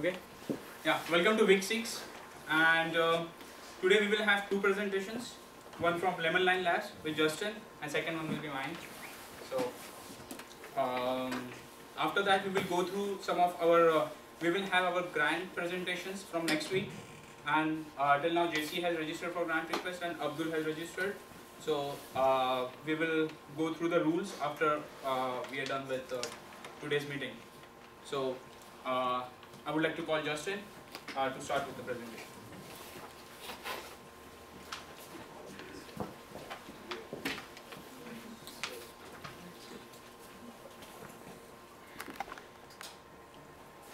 Okay. Yeah. Welcome to week six, and uh, today we will have two presentations. One from Lemon Lime Labs with Justin, and second one will be mine. So um, after that, we will go through some of our. Uh, we will have our grant presentations from next week, and uh, till now JC has registered for grant request and Abdul has registered. So uh, we will go through the rules after uh, we are done with uh, today's meeting. So uh, I would like to call Justin uh, to start with the presentation.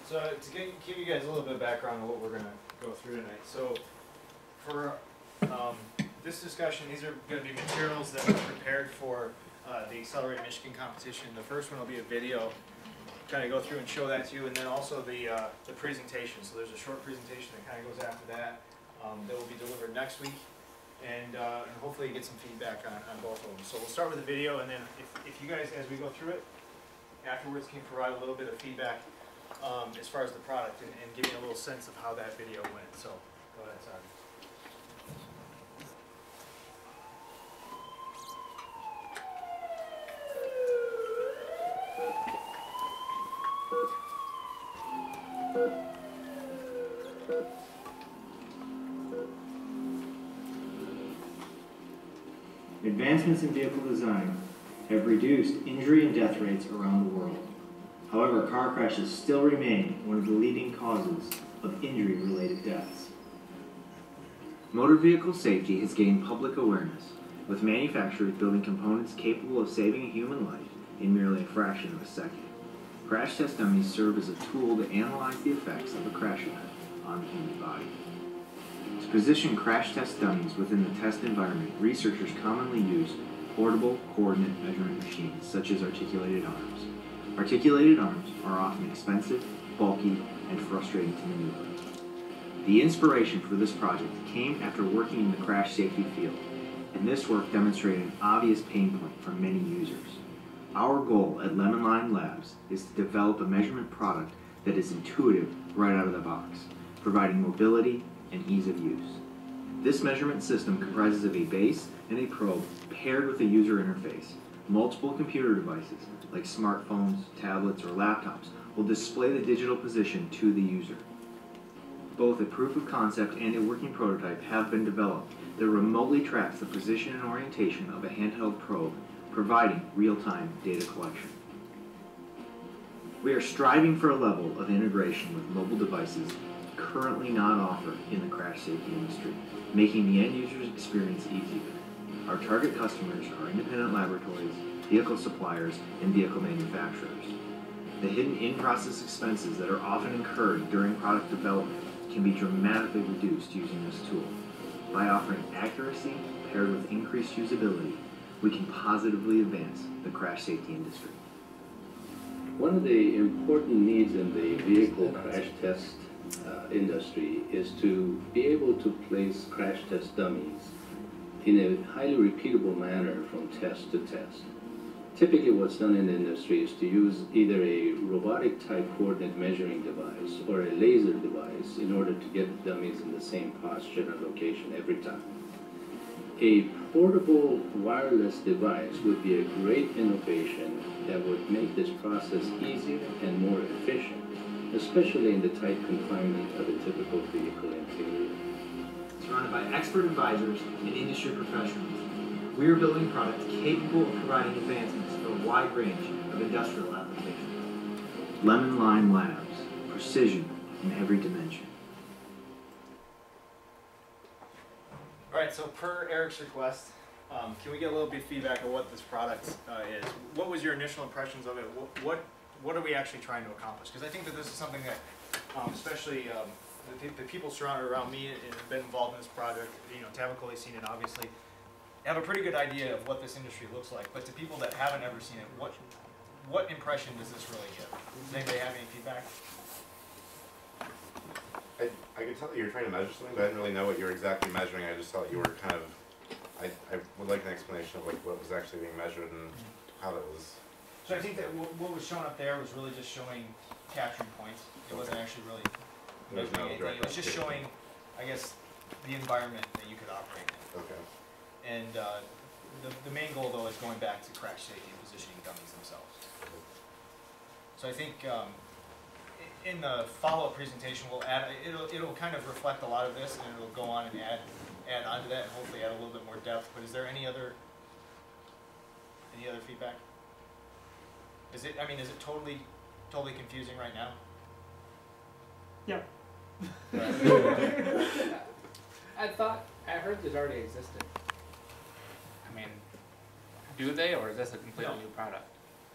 So to give, give you guys a little bit of background on what we're gonna go through tonight. So for um, this discussion, these are gonna be materials that were prepared for uh, the Accelerate Michigan competition. The first one will be a video, kind of go through and show that to you, and then also the, uh, the presentation. So there's a short presentation that kind of goes after that, um, that will be delivered next week. And, uh, and hopefully get some feedback on, on both of them. So we'll start with the video, and then if, if you guys, as we go through it, afterwards can provide a little bit of feedback um, as far as the product and, and give you a little sense of how that video went. So, Advancements in vehicle design have reduced injury and death rates around the world. However, car crashes still remain one of the leading causes of injury-related deaths. Motor vehicle safety has gained public awareness, with manufacturers building components capable of saving a human life in merely a fraction of a second. Crash test dummies serve as a tool to analyze the effects of a crash event on the human body. To position crash test dummies within the test environment, researchers commonly use portable coordinate measurement machines such as articulated arms. Articulated arms are often expensive, bulky, and frustrating to maneuver. The inspiration for this project came after working in the crash safety field, and this work demonstrated an obvious pain point for many users. Our goal at Lemon Lime Labs is to develop a measurement product that is intuitive right out of the box, providing mobility and ease of use. This measurement system comprises of a base and a probe paired with a user interface. Multiple computer devices, like smartphones, tablets, or laptops, will display the digital position to the user. Both a proof of concept and a working prototype have been developed that remotely tracks the position and orientation of a handheld probe, providing real-time data collection. We are striving for a level of integration with mobile devices currently not offered in the crash safety industry, making the end user's experience easier. Our target customers are independent laboratories, vehicle suppliers, and vehicle manufacturers. The hidden in-process expenses that are often incurred during product development can be dramatically reduced using this tool. By offering accuracy paired with increased usability, we can positively advance the crash safety industry. One of the important needs in the vehicle crash test uh, industry is to be able to place crash test dummies in a highly repeatable manner from test to test. Typically what's done in the industry is to use either a robotic type coordinate measuring device or a laser device in order to get the dummies in the same posture and location every time. A portable wireless device would be a great innovation that would make this process easier and more efficient, especially in the tight confinement of a typical vehicle interior. Surrounded by expert advisors and industry professionals, we are building products capable of providing advancements for a wide range of industrial applications. Lemon Lime Labs, precision in every dimension. All right, so per Eric's request, um, can we get a little bit of feedback of what this product uh, is? What was your initial impressions of it? What what, what are we actually trying to accomplish? Because I think that this is something that, um, especially um, the, the people surrounded around me and have been involved in this project, you know, Tavakoli seen it obviously, have a pretty good idea of what this industry looks like. But to people that haven't ever seen it, what what impression does this really give? Does anybody have any feedback? I, I could tell that you were trying to measure something, but I didn't really know what you were exactly measuring. I just thought you were kind of, I, I would like an explanation of like what was actually being measured and how that was. So I think that what, what was shown up there was really just showing capturing points. It wasn't actually really There's measuring no anything, direct it was just application. showing, I guess, the environment that you could operate in. Okay. And, uh, the, the main goal though is going back to crash safety and positioning dummies themselves. So I think, um, i- in the follow-up presentation, we'll add, it'll, it'll kind of reflect a lot of this, and it'll go on and add, add onto that, and hopefully add a little bit more depth, but is there any other, any other feedback? Is it, I mean, is it totally, totally confusing right now? Yeah. I thought, I heard this already existed. I mean, do they, or is this a completely No. new product?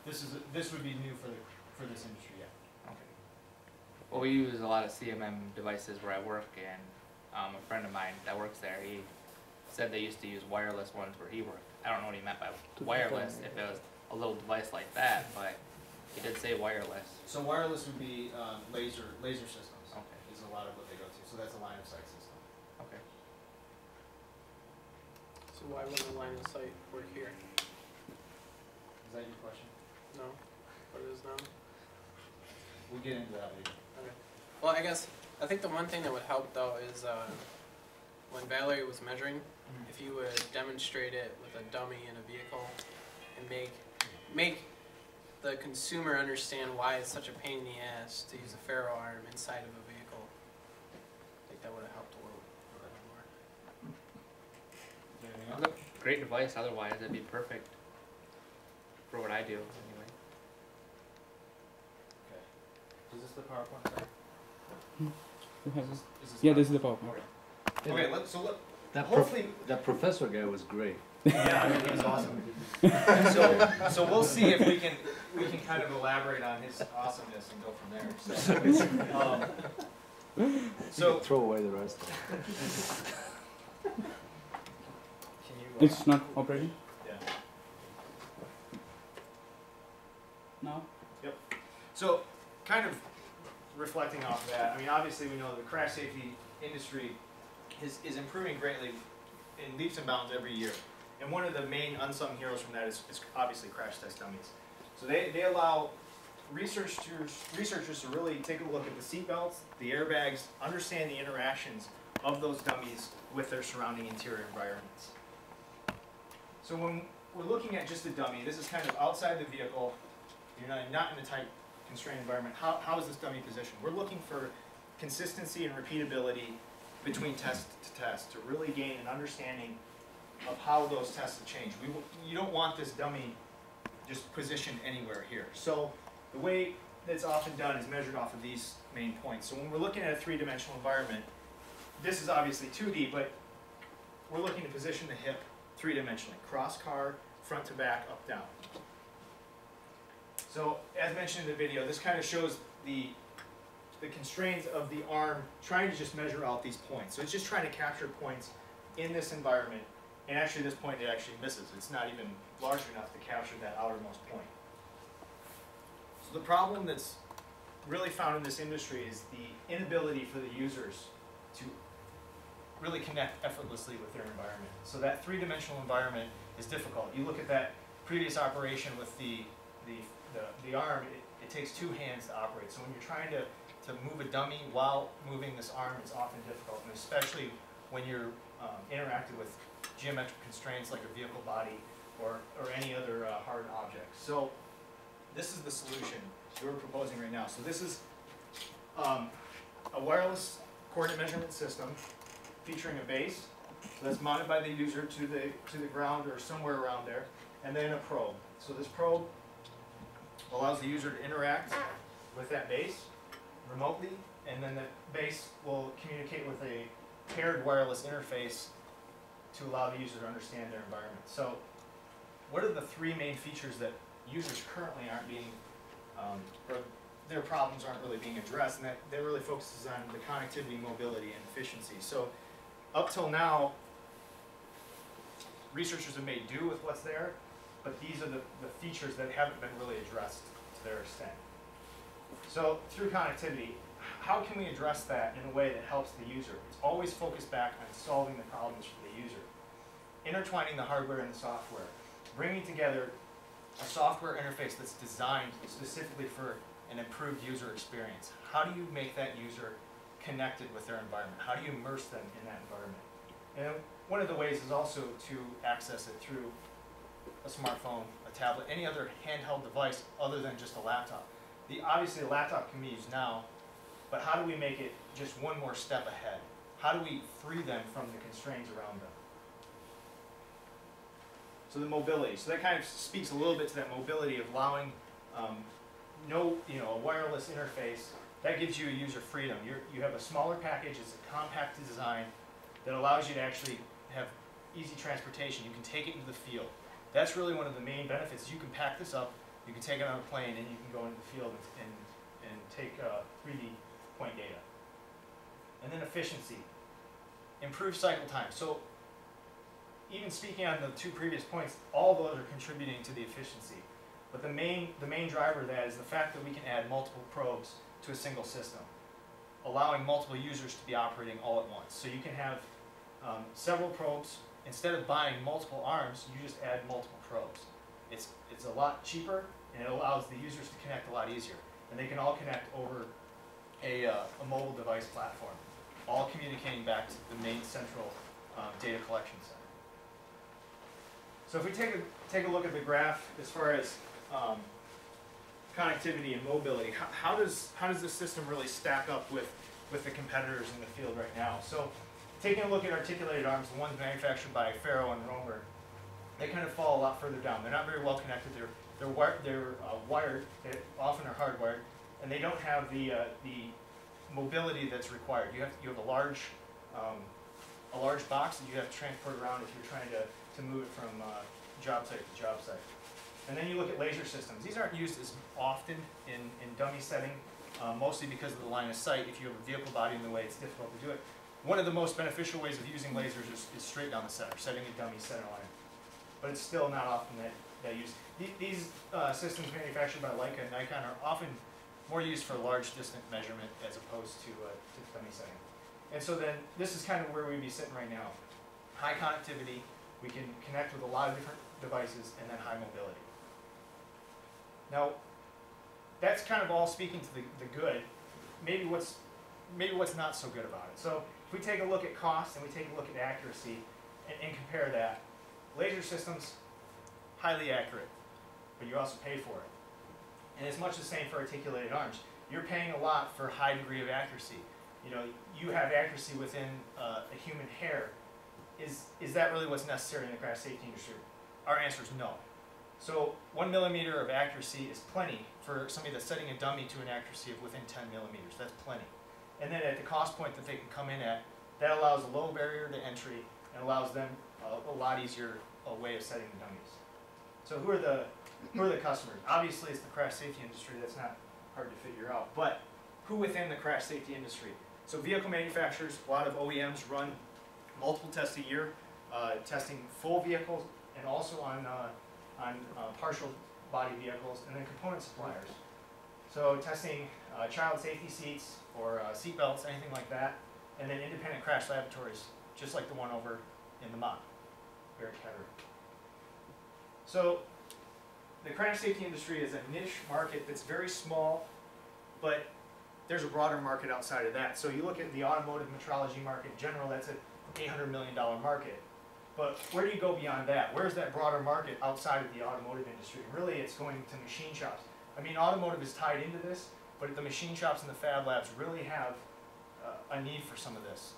This is, this would be new for the, for this industry, yeah. Okay. Well, we use a lot of CMM devices where I work, and um, a friend of mine that works there, he said they used to use wireless ones where he worked. I don't know what he meant by wireless, if it was a little device like that, but he did say wireless. So wireless would be, um, laser, laser systems. Okay. Is a lot of what they go to, so that's a line of sight system. Okay. So why wouldn't a line of sight work here? Is that your question? No, but it is now. We'll get into that later. Okay. Well, I guess, I think the one thing that would help though is, uh, when Valerie was measuring, if you would demonstrate it with a dummy in a vehicle and make, make the consumer understand why it's such a pain in the ass to use a Faro arm inside of a vehicle. I think that would have helped a little, a little more. Anything It a great device, otherwise it'd be perfect for what I do, anyway. Okay. Is this the PowerPoint? Sorry. Who has Is this? this- is this Yeah, PowerPoint? this is the PowerPoint. Okay. Okay, let, so let, That, prof- hopefully, that professor guy was great. Yeah, I mean, he was awesome. So, so we'll see if we can, we can kind of elaborate on his awesomeness and go from there, so. um, So, throw away the rest. can you? uh, It's not operating Yeah. now? So, kind of reflecting off of that, I mean, obviously, we know the crash safety industry is, is improving greatly in leaps and bounds every year. And one of the main unsung heroes from that is, is obviously crash test dummies. So they, they allow researchers, researchers to really take a look at the seat belts, the airbags, understand the interactions of those dummies with their surrounding interior environments. So when we're looking at just a dummy, this is kind of outside the vehicle, you're not, not in a tight constrained environment, how, how is this dummy positioned? We're looking for consistency and repeatability between test to test to really gain an understanding of how those tests have changed. We, you don't want this dummy just positioned anywhere here. So the way that's often done is measured off of these main points. So when we're looking at a three-dimensional environment, this is obviously 2D, but we're looking to position the hip three-dimensionally, cross car, front to back, up, down. So as mentioned in the video, this kind of shows the, the constraints of the arm trying to just measure out these points. So it's just trying to capture points in this environment, and actually this point it actually misses. It's not even large enough to capture that outermost point. So the problem that's really found in this industry is the inability for the users to really connect effortlessly with their environment. So that three-dimensional environment is difficult. You look at that previous operation with the, the, the, the arm, it, it takes two hands to operate. So when you're trying to, to move a dummy while moving this arm, it's often difficult, and especially when you're um, interacting with geometric constraints like a vehicle body or, or any other uh, hard object. So this is the solution that we're proposing right now. So this is um, a wireless coordinate measurement system featuring a base that's mounted by the user to the, to the ground or somewhere around there, and then a probe. So this probe allows the user to interact with that base remotely, and then the base will communicate with a paired wireless interface to allow the user to understand their environment. So what are the three main features that users currently aren't being, um, or their problems aren't really being addressed, and that, that really focuses on the connectivity, mobility, and efficiency. So up till now, researchers have made do with what's there, but these are the, the features that haven't been really addressed to their extent. So through connectivity, how can we address that in a way that helps the user? It's always focused back on solving the problems user. Intertwining the hardware and the software, bringing together a software interface that's designed specifically for an improved user experience. How do you make that user connected with their environment? How do you immerse them in that environment? And one of the ways is also to access it through a smartphone, a tablet, any other handheld device other than just a laptop. The, obviously, a laptop can be used now, but how do we make it just one more step ahead? How do we free them from the constraints around them? So the mobility, so that kind of speaks a little bit to that mobility of allowing um, no, you know, a wireless interface. That gives you user freedom. You're, you have a smaller package, it's a compact design that allows you to actually have easy transportation. You can take it into the field. That's really one of the main benefits. You can pack this up, you can take it on a plane, and you can go into the field and, and, and take uh, 3D point data. And then efficiency. Improve cycle time. So even speaking on the two previous points, all those are contributing to the efficiency. But the main, the main driver of that is the fact that we can add multiple probes to a single system, allowing multiple users to be operating all at once. So you can have um, several probes. Instead of buying multiple arms, you just add multiple probes. It's, it's a lot cheaper, and it allows the users to connect a lot easier. And they can all connect over a, uh, a mobile device platform, all communicating back to the main central um, data collection center. So if we take a, take a look at the graph as far as um, connectivity and mobility, how, how does, how does this system really stack up with, with the competitors in the field right now? So taking a look at articulated arms, the ones manufactured by Faro and Romer, they kind of fall a lot further down. They're not very well connected. They're, they're, wire, they're uh, wired, they often are hardwired, and they don't have the, uh, the mobility that's required. You have, you have a large, um, a large box that you have to transport around if you're trying to, to move it from uh, job site to job site. And then you look at laser systems. These aren't used as often in, in dummy setting, uh, mostly because of the line of sight. If you have a vehicle body in the way, it's difficult to do it. One of the most beneficial ways of using lasers is, is straight down the center, setting a dummy center line. But it's still not often that, that used. The- These uh, systems manufactured by Leica and Nikon are often more used for large distant measurement as opposed to, uh, to dummy setting. And so then, this is kind of where we'd be sitting right now. High connectivity, we can connect with a lot of different devices, and then high mobility. Now, that's kind of all speaking to the, the good. Maybe what's, maybe what's not so good about it. So if we take a look at cost and we take a look at accuracy and, and compare that, laser systems, highly accurate, but you also pay for it. And it's much the same for articulated arms. You're paying a lot for high degree of accuracy. You know, you have accuracy within uh, a human hair. Is, is that really what's necessary in the crash safety industry? Our answer is no. So one millimeter of accuracy is plenty for somebody that's setting a dummy to an accuracy of within 10 millimeters. That's plenty. And then at the cost point that they can come in at, that allows a low barrier to entry and allows them a, a lot easier a way of setting the dummies. So who are the who are the customers? Obviously, it's the crash safety industry. That's not hard to figure out. But who within the crash safety industry? So vehicle manufacturers, a lot of OEMs run multiple tests a year, uh, testing full vehicles and also on uh, on uh, partial body vehicles, and then component suppliers. So testing uh, child safety seats or uh, seat belts, anything like that, and then independent crash laboratories, just like the one over in the MOP, Barrett Ketter. So the crash safety industry is a niche market that's very small, but there's a broader market outside of that. So you look at the automotive metrology market in general, that's an $800 million market. But where do you go beyond that? Where's that broader market outside of the automotive industry? Really, it's going to machine shops. I mean, automotive is tied into this, but the machine shops and the fab labs really have uh, a need for some of this.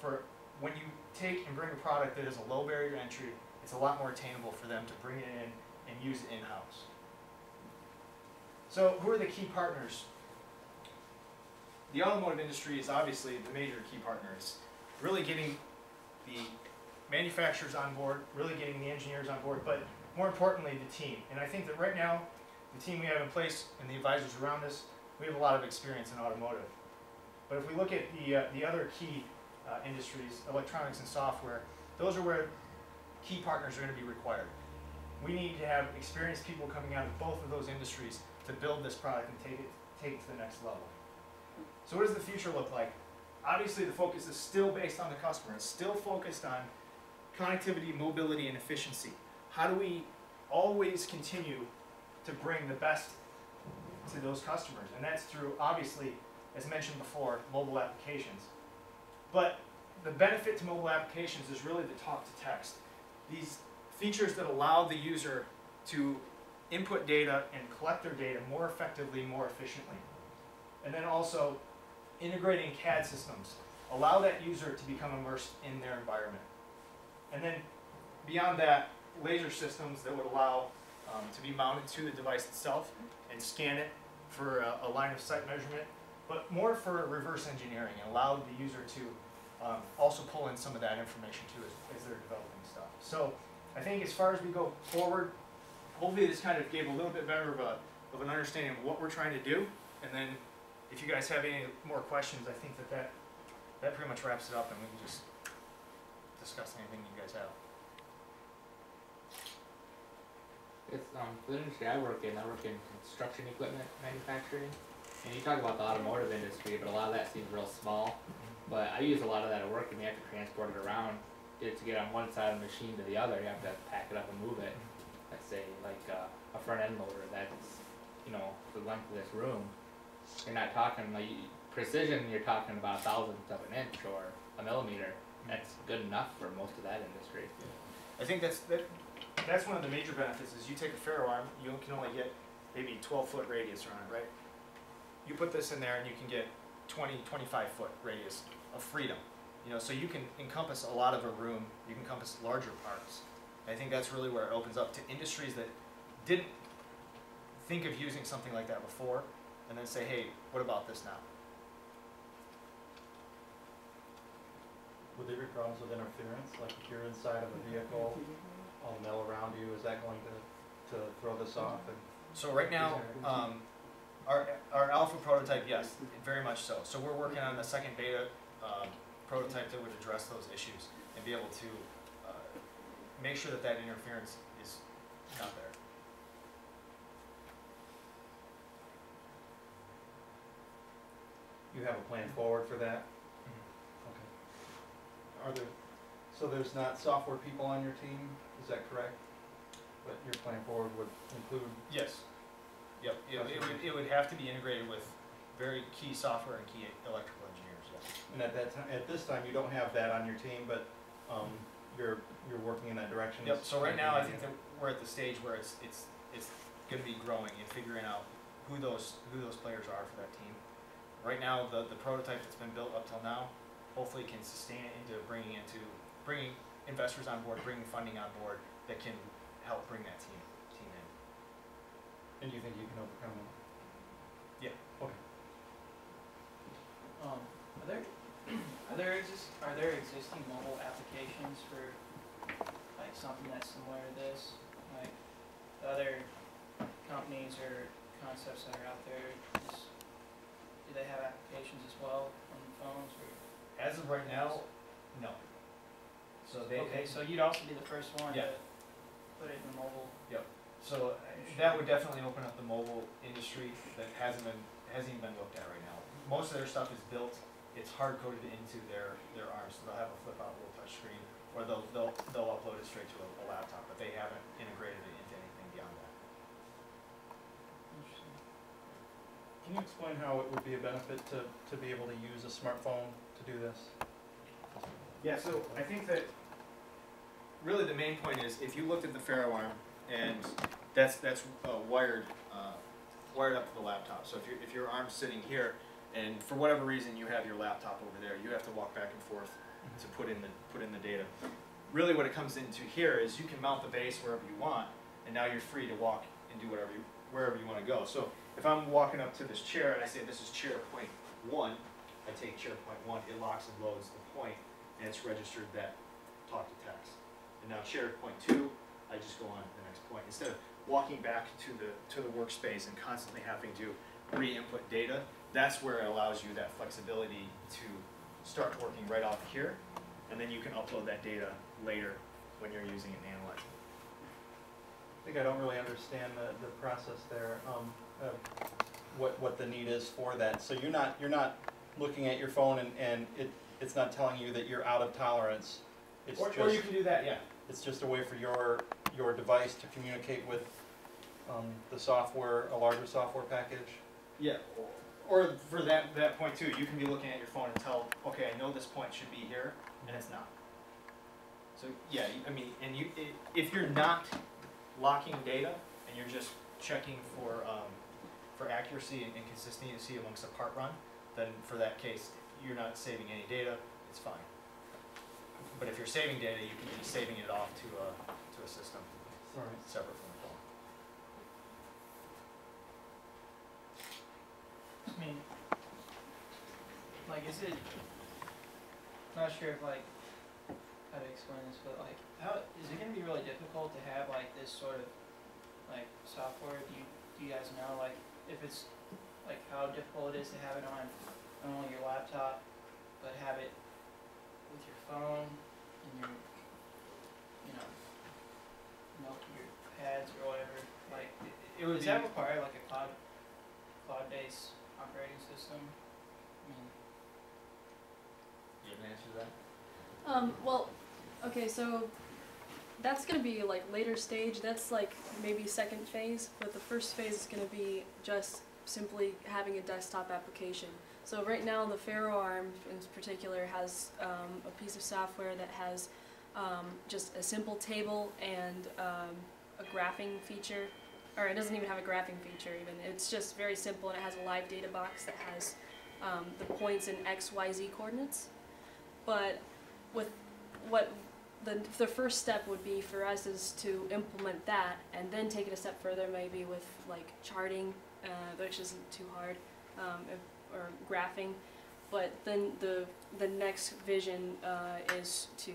For when you take and bring a product that is a low barrier entry, it's a lot more attainable for them to bring it in and use it in-house. So who are the key partners? The automotive industry is obviously the major key partner. Really getting the manufacturers on board, really getting the engineers on board, but more importantly, the team. And I think that right now, the team we have in place and the advisors around us, we have a lot of experience in automotive. But if we look at the, uh, the other key uh, industries, electronics and software, those are where key partners are going to be required. We need to have experienced people coming out of both of those industries to build this product and take it, take it to the next level. So what does the future look like? Obviously, the focus is still based on the customer. It's still focused on connectivity, mobility, and efficiency. How do we always continue to bring the best to those customers? And that's through, obviously, as mentioned before, mobile applications. But the benefit to mobile applications is really the talk to text. These features that allow the user to input data and collect their data more effectively, more efficiently. And then also integrating CAD systems allow that user to become immersed in their environment. And then beyond that, laser systems that would allow um, to be mounted to the device itself and scan it for a, a line of sight measurement, but more for reverse engineering and allow the user to um, also pull in some of that information too as, as they're developing stuff. So I think as far as we go forward, hopefully this kind of gave a little bit better of a of an understanding of what we're trying to do. And then if you guys have any more questions, I think that that, that pretty much wraps it up and we can just discuss anything you guys have. It's um the industry I work in. I work in construction equipment manufacturing, and you talk about the automotive industry, but a lot of that seems real small. But I use a lot of that at work, and you have to transport it around get to get on one side of the machine to the other. You have to pack it up and move it. Let's say like uh, a front end loader that's you know the length of this room. You're not talking like precision. You're talking about thousandths of an inch or a millimeter. Mm-hmm. That's good enough for most of that industry. I think that's, that, that's one of the major benefits is you take a Faro arm, you can only get maybe twelve foot radius around it, right? You put this in there and you can get 20, 25 foot radius of freedom. You know, so you can encompass a lot of a room, you can encompass larger parts. I think that's really where it opens up to industries that didn't think of using something like that before, and then say, hey, what about this now? Would there be problems with interference, like if you're inside of a vehicle, all the metal around you, is that going to, to throw this off? So right now, um, our, our alpha prototype, yes, very much so. So we're working on the second beta, um, prototype that would address those issues and be able to, uh, make sure that that interference is not there. You have a plan forward for that? Okay. Are there, so there's not software people on your team, is that correct? But your plan forward would include, Yes. Yep, it, it would, it would have to be integrated with very key software and key electrical engineers, yes. and at that time, at this time, you don't have that on your team, but, um, you're, you're working in that direction? Yep, so right now, I think that we're at the stage where it's, it's, it's gonna be growing and figuring out who those, who those players are for that team. Right now, the, the prototype that's been built up till now, hopefully can sustain it into bringing into, bringing investors on board, bringing funding on board that can help bring that team, team in. And you think you can overcome it? Yeah. Okay. Um, are there, are there exist, are there existing mobile applications for like something that's similar to this? Like other companies or concepts that are out there, just, do they have applications as well on phones or? As of right now, no. So they, Okay, they, so you'd also be the first one to Yeah. put it in the mobile, Yep. so uh, that would definitely open up the mobile industry that hasn't been, hasn't even been looked at right now. Most of their stuff is built, it's hard coded into their, their arms, so they'll have a flip out little touch screen, or they'll, they'll, they'll upload it straight to a, a laptop, but they haven't integrated it into anything beyond that. interesting. Can you explain how it would be a benefit to, to be able to use a smartphone to do this? Yeah, so I think that really the main point is if you looked at the Faro arm and that's that's uh, wired uh, wired up to the laptop. So if your if your arm's sitting here and for whatever reason you have your laptop over there, you have to walk back and forth to put in the put in the data. Really, what it comes into here is you can mount the base wherever you want, and now you're free to walk and do whatever you wherever you want to go. So if I'm walking up to this chair and I say this is chair point one, I take chair point one, it locks and loads the point, and it's registered that talk to text. And now chair point two, I just go on to the next point. Instead of walking back to the, to the workspace and constantly having to re-input data, that's where it allows you that flexibility to start working right off here, and then you can upload that data later when you're using it and analyzing think I don't really understand the, the process there, um, uh, what, what the need is for that. So you're not, you're not looking at your phone and, and it, it's not telling you that you're out of tolerance. It's Or, or you just, can do that, yeah. it's just a way for your, your device to communicate with, um, the software, a larger software package. Yeah, or for that, that point too, you can be looking at your phone and tell, okay, I know this point should be here, and it's not. So, yeah, I mean, and you, if you're not locking data, and you're just checking for, um, for accuracy and and consistency amongst a part run, then for that case, you're not saving any data, it's fine. But if you're saving data, you can be saving it off to a, to a system separate from the phone. I mean, like, is it? Not sure if like how to explain this, but like, how is it gonna be really difficult to have like this sort of like software? Do you do you guys know like if it's like how difficult it is to have it on not only your laptop, but have it with your phone and your you know, you know your pads or whatever. Like, It would does be, that require like a cloud cloud-based operating system? I mean, you have an answer to that? Um, well, okay, so that's gonna be like later stage, that's like maybe second phase, but the first phase is gonna be just simply having a desktop application. So right now, the Faro Arm in particular has um, a piece of software that has um, just a simple table and um, a graphing feature, or it doesn't even have a graphing feature even. It's just very simple and it has a live data box that has um, the points in X, Y, Z coordinates. But with what the, the first step would be for us is to implement that and then take it a step further maybe with like charting, uh, which isn't too hard, um, if, or graphing. But then the the next vision uh, is to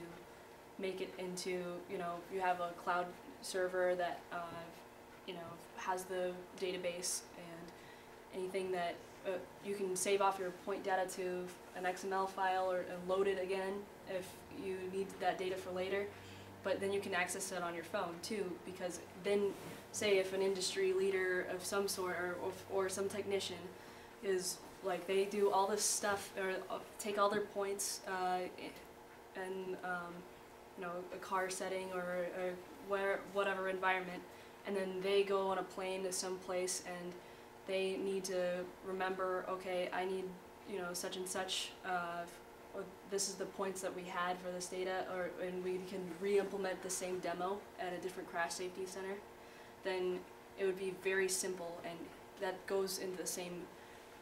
make it into you know you have a cloud server that uh, you know has the database and anything that uh, you can save off your point data to an XML file or and load it again if you need that data for later. But then you can access it on your phone too, because then, say if an industry leader of some sort or, or, or some technician is like they do all this stuff or uh, take all their points uh, and um, you know a car setting or, or where whatever environment, and then they go on a plane to some place and they need to remember okay I need you know such and such uh, this is the points that we had for this data, or and we can re-implement the same demo at a different crash safety center, then it would be very simple, and that goes into the same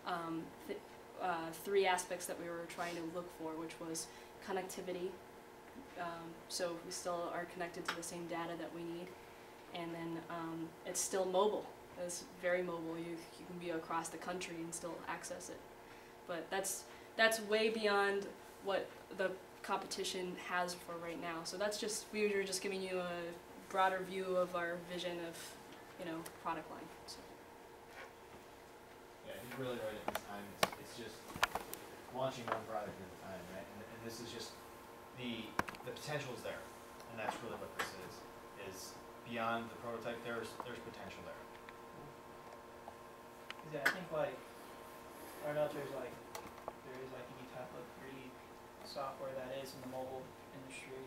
um, th- uh, three aspects that we were trying to look for, which was connectivity. Um, so we still are connected to the same data that we need, and then um, it's still mobile. It's very mobile. You you can be across the country and still access it, but that's that's way beyond what the competition has for right now. So that's just we were just giving you a broader view of our vision of, you know, product line. So. Yeah, think really right at this time, it's, it's just launching one product at a time, right? And, and this is just, the, the potential is there, and that's really what this is, is beyond the prototype, there's, there's potential there. Cause yeah, I think like, I don't know if there's like, there is like any type of 3D software that is in the mobile industry.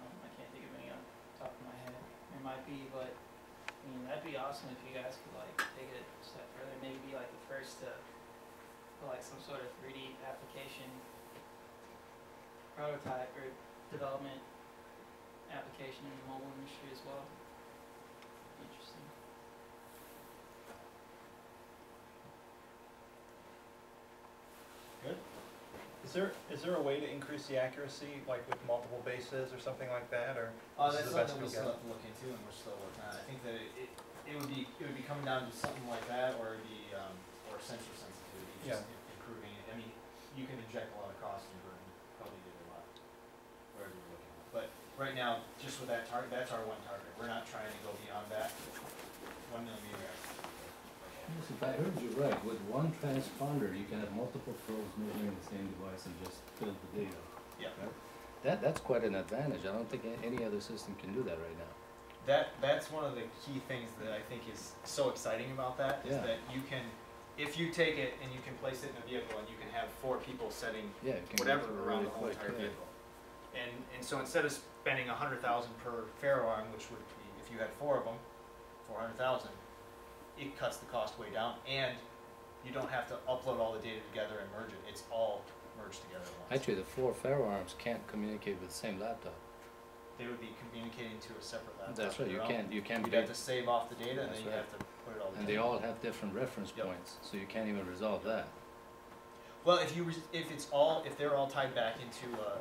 Um, I can't think of any on top of my head. There might be, but I mean that'd be awesome if you guys could like take it a step further. Maybe be like the first to put like some sort of 3D application prototype or development application in the mobile industry as well. Interesting. Is there, is there a way to increase the accuracy, like with multiple bases or something like that, or? Uh, that's something we still have to look into and we're still working on. I think that it, it, it would be, it would be coming down to something like that or the, um, or sensor sensitivity, just improving it. I mean, you can inject a lot of cost into it and probably get a lot, wherever you're looking at. But right now, just with that target, that's our one target. We're not trying to go beyond that. One millimeter. Yes, If I heard you right, with one transponder, you can have multiple probes measuring the same device and just build the data. Yeah. Right? That, that's quite an advantage. I don't think any other system can do that right now. That, that's one of the key things that I think is so exciting about that, is Yeah. that you can, if you take it and you can place it in a vehicle and you can have four people setting Yeah, it can go whatever around really the whole quick, entire yeah. vehicle. And, and so instead of spending a hundred thousand per Faro arm, which would be, if you had four of them, four hundred thousand, it cuts the cost way down, and You don't have to upload all the data together and merge it, it's all merged together once. Actually, the four Faro arms can't communicate with the same laptop. They would be communicating to a separate laptop. That's right, you can't, you can't You'd have to save off the data and then you right. have to put it all together. and they all have different reference Yep. points, so you can't even resolve that. Well, if you, re- if it's all, if they're all tied back into, uh,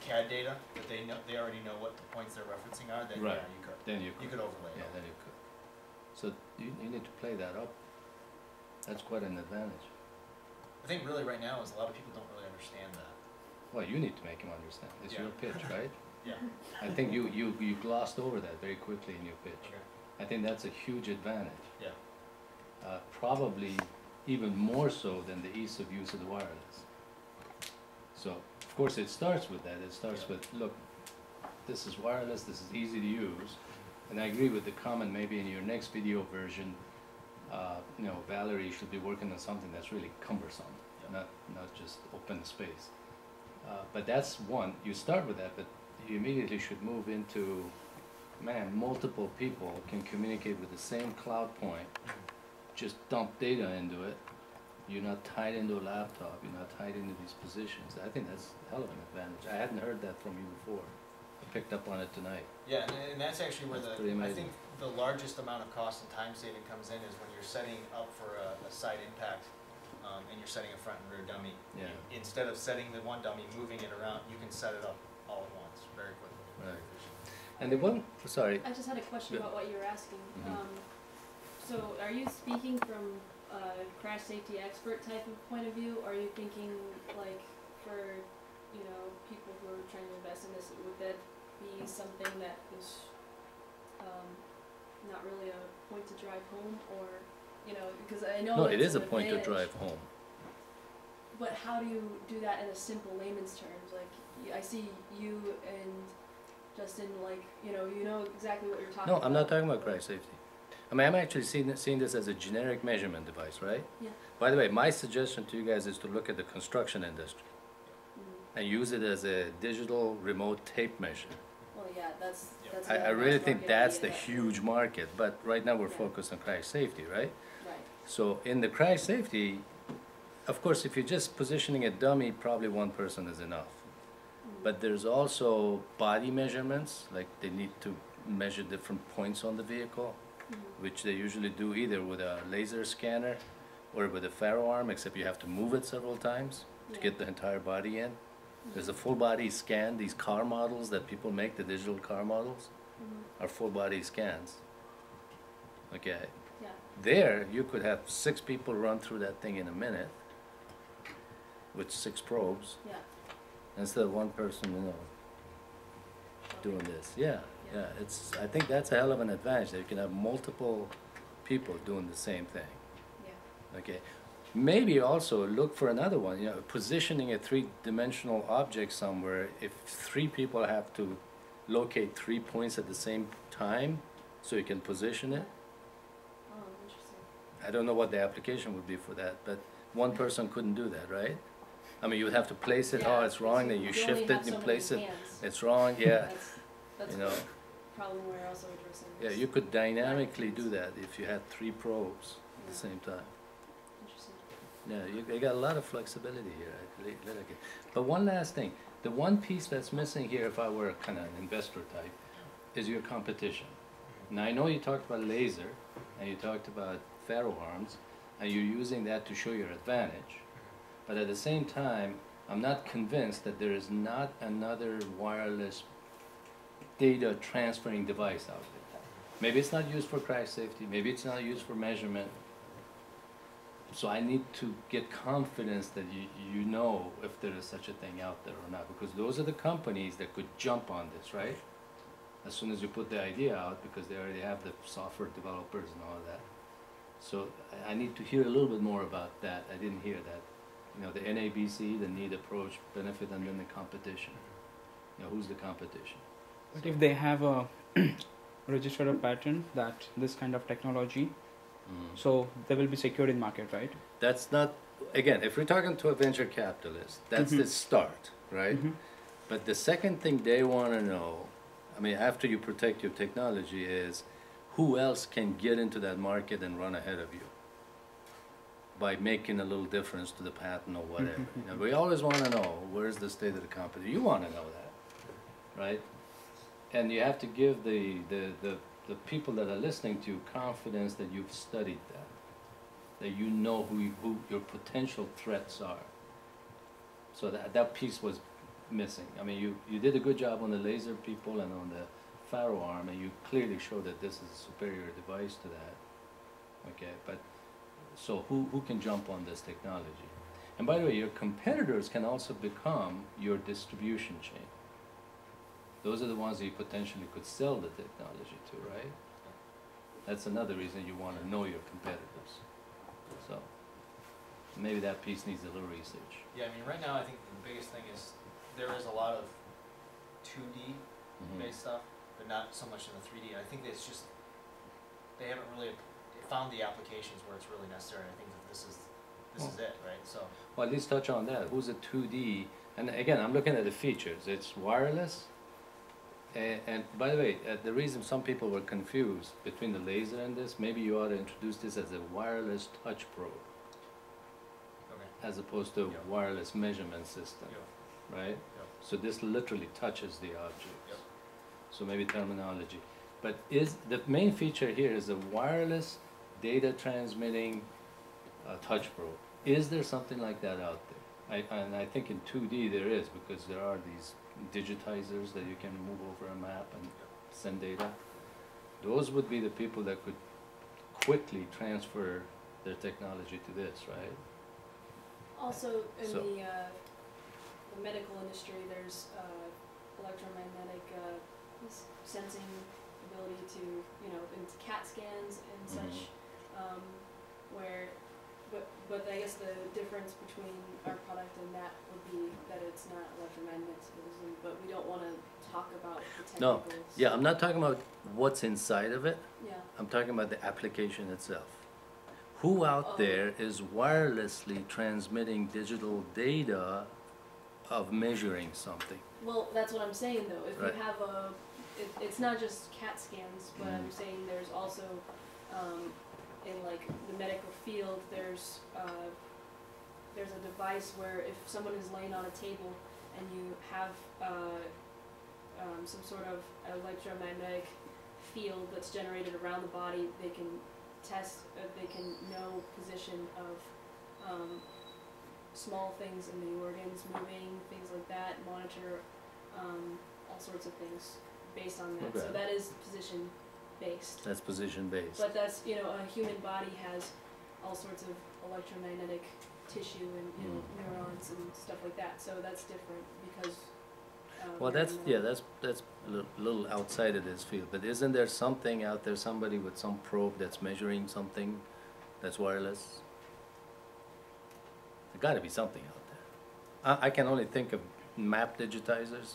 CAD data, that they know, they already know what the points they're referencing are, then yeah, you could, Then you could. you could, could overlay yeah, it. then you could. So you, you need to play that up. That's quite an advantage. I think really right now is a lot of people don't really understand that. Well, you need to make him understand. It's your pitch, right? Yeah. I think you, you, you glossed over that very quickly in your pitch. Okay. I think that's a huge advantage. Yeah. Uh, probably even more so than the ease of use of the wireless. So, of course, it starts with that. It starts Yeah. with, look, this is wireless, this is easy to use. And I agree with the comment, maybe in your next video version, uh, you know, Valerie should be working on something that's really cumbersome, Yeah. not, not just open space. Uh, but that's one, you start with that, but you immediately should move into, man, multiple people can communicate with the same cloud point, just dump data into it. You're not tied into a laptop, you're not tied into these positions. I think that's a hell of an advantage. I hadn't heard that from you before. I picked up on it tonight. Yeah, and, and that's actually where That's the, I amazing. think the largest amount of cost and time saving comes in is when you're setting up for a, a side impact, um, and you're setting a front and rear dummy. Yeah. You- Instead of setting the one dummy, moving it around, you can set it up all at once, very quickly. very Right. efficient. And the one, sorry, I just had a question Yeah. about what you were asking. Mhm. Um, so are you speaking from a crash safety expert type of point of view, or are you thinking like for, you know, people who are trying to invest in this, would that be something that is, um, not really a point to drive home, or, you know, because I know no, it's it is a an point to advantage, drive home. But how do you do that in a simple layman's terms? Like, y- I see you and Justin, like, you know, you know exactly what you're talking No, about. I'm not talking about crash safety. I mean, I'm actually seeing, seeing this as a generic measurement device, right? Yeah. By the way, my suggestion to you guys is to look at the construction industry Mm. and use it as a digital remote tape measure. Well, yeah, that's, that's. I, another I really mass think market that's the idea. huge market, but right now we're focused on crash safety, right? Right, So in the crash safety, of course, if you're just positioning a dummy, probably one person is enough. Mm. But there's also body measurements, like they need to measure different points on the vehicle, Mhm. which they usually do either with a laser scanner or with a Faro arm, except you have to move it several times to Yeah. get the entire body in. There's a full body scan, these car models that people make, the digital car models, Mhm. are full body scans. Okay, Yeah, there, you could have six people run through that thing in a minute with six probes yeah. instead of one person, you know, doing this. Yeah, yeah, it's, I think that's a hell of an advantage, that you can have multiple people doing the same thing, Yeah, okay? Maybe also look for another one, you know, positioning a three-dimensional object somewhere, if three people have to locate three points at the same time, so you can position it, oh, interesting. I don't know what the application would be for that, but one person couldn't do that, right? I mean, you would have to place it, oh, it's wrong, then you only shift it, so you place it, hands. it's wrong, yeah. That's, that's you know. problem we're also addressing. Yeah, you could dynamically do that if you had three probes at the same time. Yeah, you, you got a lot of flexibility here, I really- really like it. But one last thing, the one piece that's missing here, if I were kind of an investor type, is your competition. Mm-hmm. Now, I know you talked about laser, and you talked about Faro arms, and you're using that to show your advantage. Mm-hmm. But at the same time, I'm not convinced that there is not another wireless data transferring device out there. Maybe it's not used for crash safety, maybe it's not used for measurement. So I need to get confidence that you, you know if there is such a thing out there or not, because those are the companies that could jump on this, right? As soon as you put the idea out, because they already have the software developers and all that. So I, need to hear a little bit more about that, I didn't hear that. You know, the NABC, the need approach, benefit, and then the competition. You know, who's the competition? But if they have a registered a patent that this kind of technology, Mm. so they will be secured in market, right? That's not, again, if we're talking to a venture capitalist, that's the Mhm. start, right? Mhm. But the second thing they want to know, I mean, after you protect your technology, is who else can get into that market and run ahead of you? by making a little difference to the patent or whatever. You know, we always wanna know, where's the state of the company? You wanna know that, right? And you have to give the, the, the, the people that are listening to you confidence that you've studied that. That you know who, you- who your potential threats are. So that, that piece was missing. I mean, you, you did a good job on the laser people and on the Faro arm, and you clearly showed that this is a superior device to that. Okay, but, so who, who can jump on this technology? And by the way, your competitors can also become your distribution chain. Those are the ones that you potentially could sell the technology to, right? That's another reason you wanna know your competitors. So, maybe that piece needs a little research. Yeah, I mean, right now, I think the biggest thing is there is a lot of two D Mhm. based stuff, but not so much in the three D. I think it's just, they haven't really found the applications where it's really necessary. I think that this is, this is it, right? So, Well, at least touch on that. Who's a two D? And again, I'm looking at the features. It's wireless. And, and by the way, uh, the reason some people were confused between the laser and this, maybe you ought to introduce this as a wireless touch probe okay. as opposed to Yeah. wireless measurement system, Yeah. right? Yep. So this literally touches the object. So maybe terminology. But is the main feature here is a wireless data transmitting uh, touch probe. Is there something like that out there? I, and I think in 2D there is because there are these digitizers that you can move over a map and send data. Those would be the people that could quickly transfer their technology to this, right? Also, in So- the, uh, the medical industry, there's, uh, electromagnetic, uh, sensing ability to, you know, in CAT scans and such, um, where, but, but I guess the difference between our product and that would be that it's not electromagnetism, but we don't wanna talk about the No. Yeah, I'm not talking about what's inside of it. Yeah, I'm talking about the application itself. Who out Oh. there is wirelessly transmitting digital data of measuring something? well, that's what I'm saying though, if Right. you have a, it, it's not just CAT scans, but I'm Mhm. saying there's also, um, in like the medical field, there's, uh, there's a device where if someone is laying on a table and you have, uh, um, some sort of electromagnetic field that's generated around the body, they can test, uh, they can know position of, um, small things in the organs moving, things like that, monitor, um, all sorts of things based on that. So that is position based. That's position based. But that's, you know, a human body has all sorts of electromagnetic tissue and, you know, Mm. neurons and stuff like that, so that's different because, um. Well, that's, yeah, that's, that's a little outside of this field, but isn't there something out there, somebody with some probe that's measuring something that's wireless? There gotta be something out there. I, I can only think of map digitizers,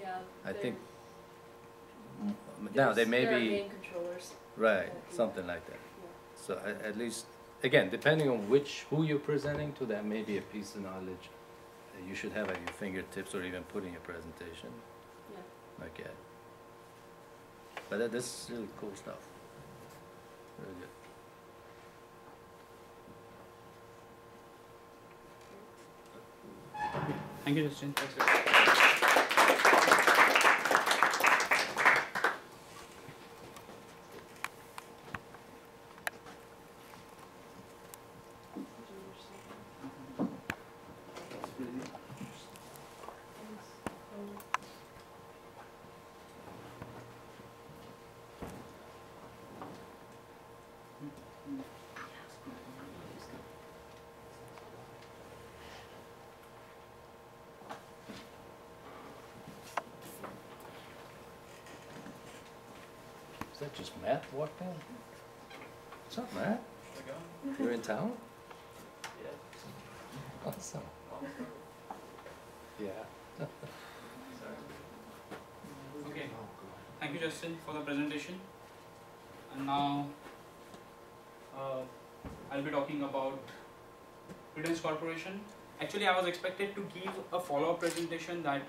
Yeah. I think. Now, they may be, game controllers, right, that something like that. yeah. So at, at least, again, depending on which, who you're presenting to, that may be a piece of knowledge that you should have at your fingertips or even put in your presentation. Yeah. Okay. But that, this is really cool stuff. Really good. Thank you, Justin. Is that just Matt walked in? What's up, Matt? You're in town? Yeah. Awesome. Yeah. Okay, thank you Justin for the presentation. And now, uh, I'll be talking about Credence Corporation. Actually, I was expected to give a follow-up presentation that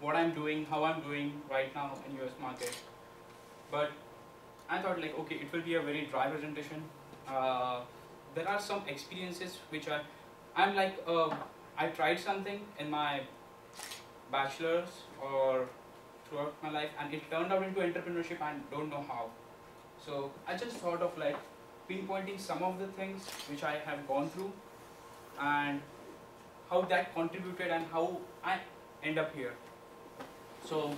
what I'm doing, how I'm doing right now in US market. But I thought like, okay, it will be a very dry presentation. Uh, there are some experiences which are I'm like uh, I tried something in my bachelor's or throughout my life and it turned out into entrepreneurship and don't know how. So I just thought of like pinpointing some of the things which I have gone through and how that contributed and how I end up here. So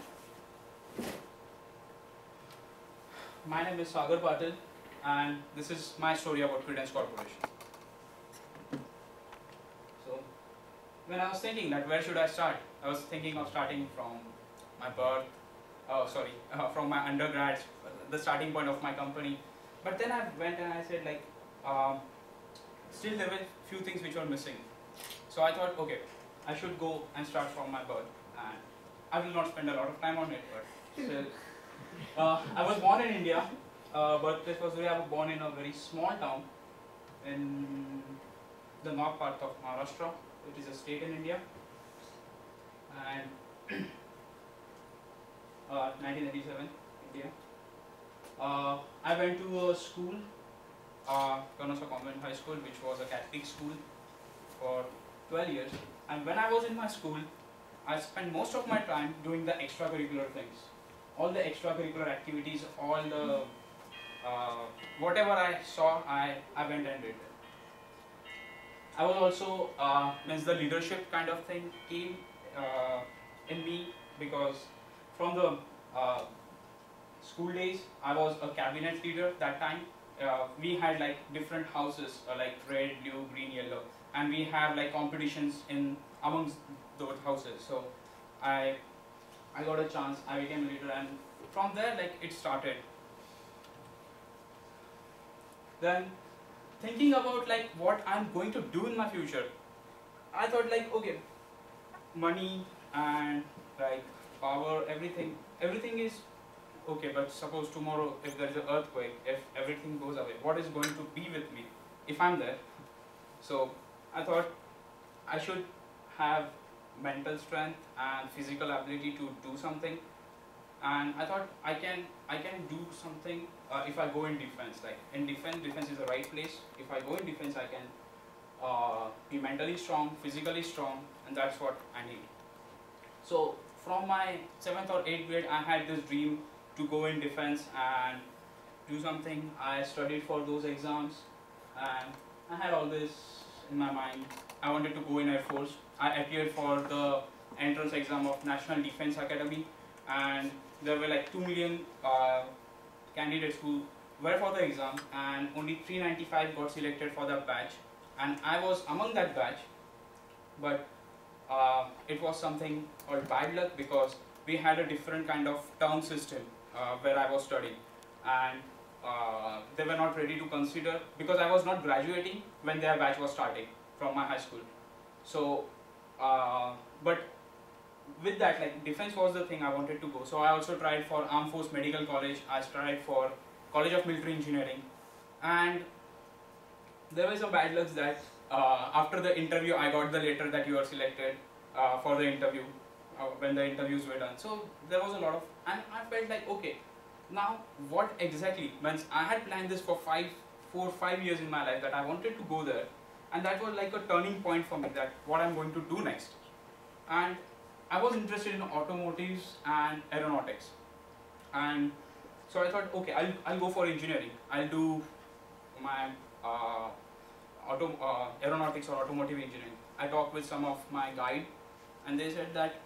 my name is Saagar Patil and this is my story about Credence Corporation. So when I was thinking that where should I start, I was thinking of starting from my birth, oh sorry, uh, from my undergrad, the starting point of my company. But then I went and I said like, um, still there were few things which were missing. So I thought, okay, I should go and start from my birth. And I will not spend a lot of time on it, but still. Uh, I was born in India, uh, but this was where I was born in a very small town in the north part of Maharashtra, which is a state in India. And uh, 1987, India. Uh, I went to a school, uh, Canossa Convent High School, which was a Catholic school for 12 years. And when I was in my school, I spent most of my time doing the extracurricular things. All the extracurricular activities, all the uh, whatever I saw, I, I went and did it. I was also, uh, means the leadership kind of thing came uh, in me because from the uh, school days, I was a cabinet leader that time. Uh, we had like different houses, uh, like red, blue, green, yellow, and we have like competitions in amongst those houses. So I I got a chance. I became a leader, and from there, like it started. Then thinking about like what I'm going to do in my future, I thought like okay, money and like power, everything, everything is okay. But suppose tomorrow if there is an earthquake, if everything goes away, what is going to be with me if I'm there? So I thought I should have mental strength and physical ability to do something. And I thought I can I can do something uh, if I go in defense like in defense defense is the right place. If I go in defense I can uh, be mentally strong physically strong and that's what I need. So from my 7th or 8th grade I had this dream to go in defense and do something. I studied for those exams and I had all this in my mind. I wanted to go in Air Force I appeared for the entrance exam of National Defense Academy and there were like 2 million uh, candidates who were for the exam and only 395 got selected for that batch and I was among that batch. But uh, it was something called bad luck because we had a different kind of term system uh, where I was studying. And uh, they were not ready to consider because I was not graduating when their batch was starting from my high school. So uh, but with that, like defense was the thing I wanted to go. So I also tried for Armed Force Medical College. I tried for College of Military Engineering, and there were some bad lucks that uh, after the interview I got the letter that you are selected uh, for the interview uh, when the interviews were done. So there was a lot of, and I felt like okay, now what exactly? Means I had planned this for five, four, five years in my life that I wanted to go there, and that was like a turning point for me that what I'm going to do next, and I was interested in automotives and aeronautics, and so I thought, okay, I'll I'll go for engineering. I'll do my uh, auto uh, aeronautics or automotive engineering. I talked with some of my guide, and they said that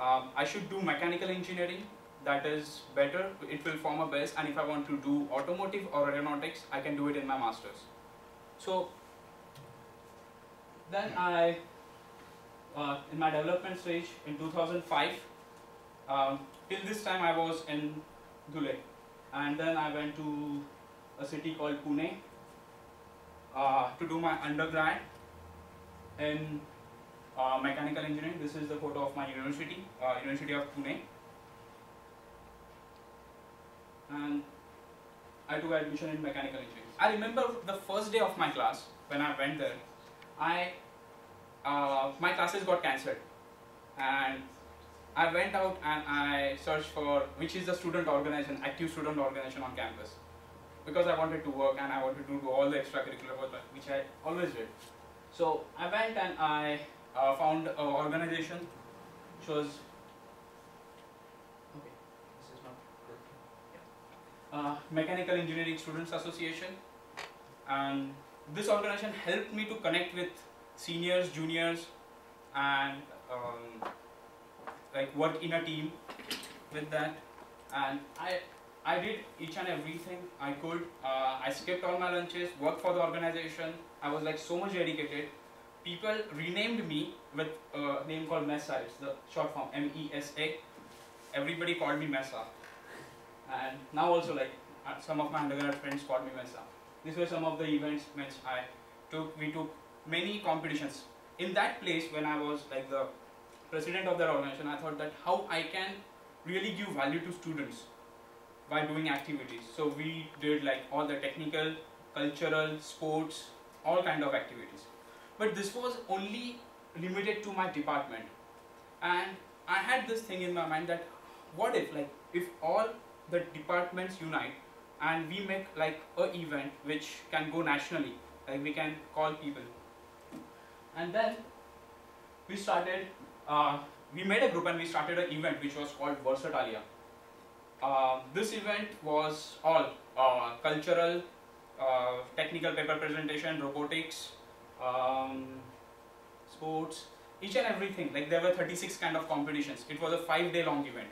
um, I should do mechanical engineering. That is better. It will form a base, and if I want to do automotive or aeronautics, I can do it in my masters. So then I uh, in my development stage in 2005. Um, till this time I was in Dhule and then I went to a city called Pune uh, to do my undergrad in uh, mechanical engineering. This is the photo of my university, uh, University of Pune. And I took admission in mechanical engineering. I remember the first day of my class when I went there, I uh, my classes got cancelled and I went out and I searched for which is the student organization, active student organization on campus. because I wanted to work and I wanted to do all the extracurricular work which I always did. So I went and I uh, found an organization which was okay. This is not good. Yeah. Uh, Mechanical Engineering Students Association, and this organization helped me to connect with seniors, juniors, and um, like work in a team with that. And I I did each and everything I could. Uh, I skipped all my lunches, worked for the organization. I was like so much dedicated. People renamed me with a name called Mesa. It's the short form M E S A. Everybody called me Mesa. And now also like uh, some of my undergrad friends called me Mesa. These were some of the events which I took. We took many competitions. In that place, when I was like the president of that organization, I thought that how I can really give value to students by doing activities. So we did like all the technical, cultural, sports, all kind of activities. But this was only limited to my department. And I had this thing in my mind that what if like if all the departments unite and we make like a event which can go nationally, like we can call people. And then we started, uh, we made a group and we started an event which was called Versatalia. Uh, this event was all uh, cultural, uh, technical paper presentation, robotics, um, sports, each and everything. Like there were 36 kind of competitions. It was a five day long event.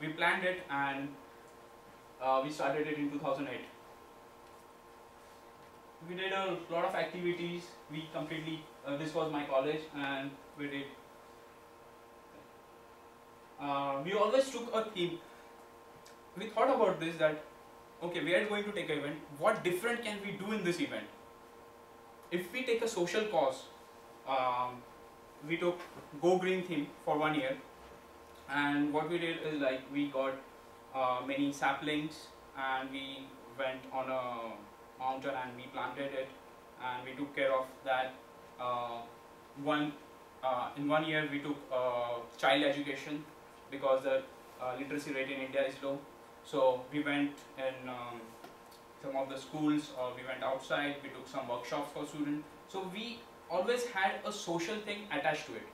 We planned it and uh, we started it in 2008. We did a lot of activities. We completely, uh, this was my college and we did. Uh, we always took a theme. We thought about this that, okay, we are going to take an event. What different can we do in this event? If we take a social cause, um, we took Go Green theme for one year. And what we did is like we got uh, many saplings and we went on a mountain and we planted it and we took care of that. Uh, one uh, in one year we took uh, child education because the uh, literacy rate in India is low. So we went in um, some of the schools or we went outside, we took some workshops for students. So we always had a social thing attached to it.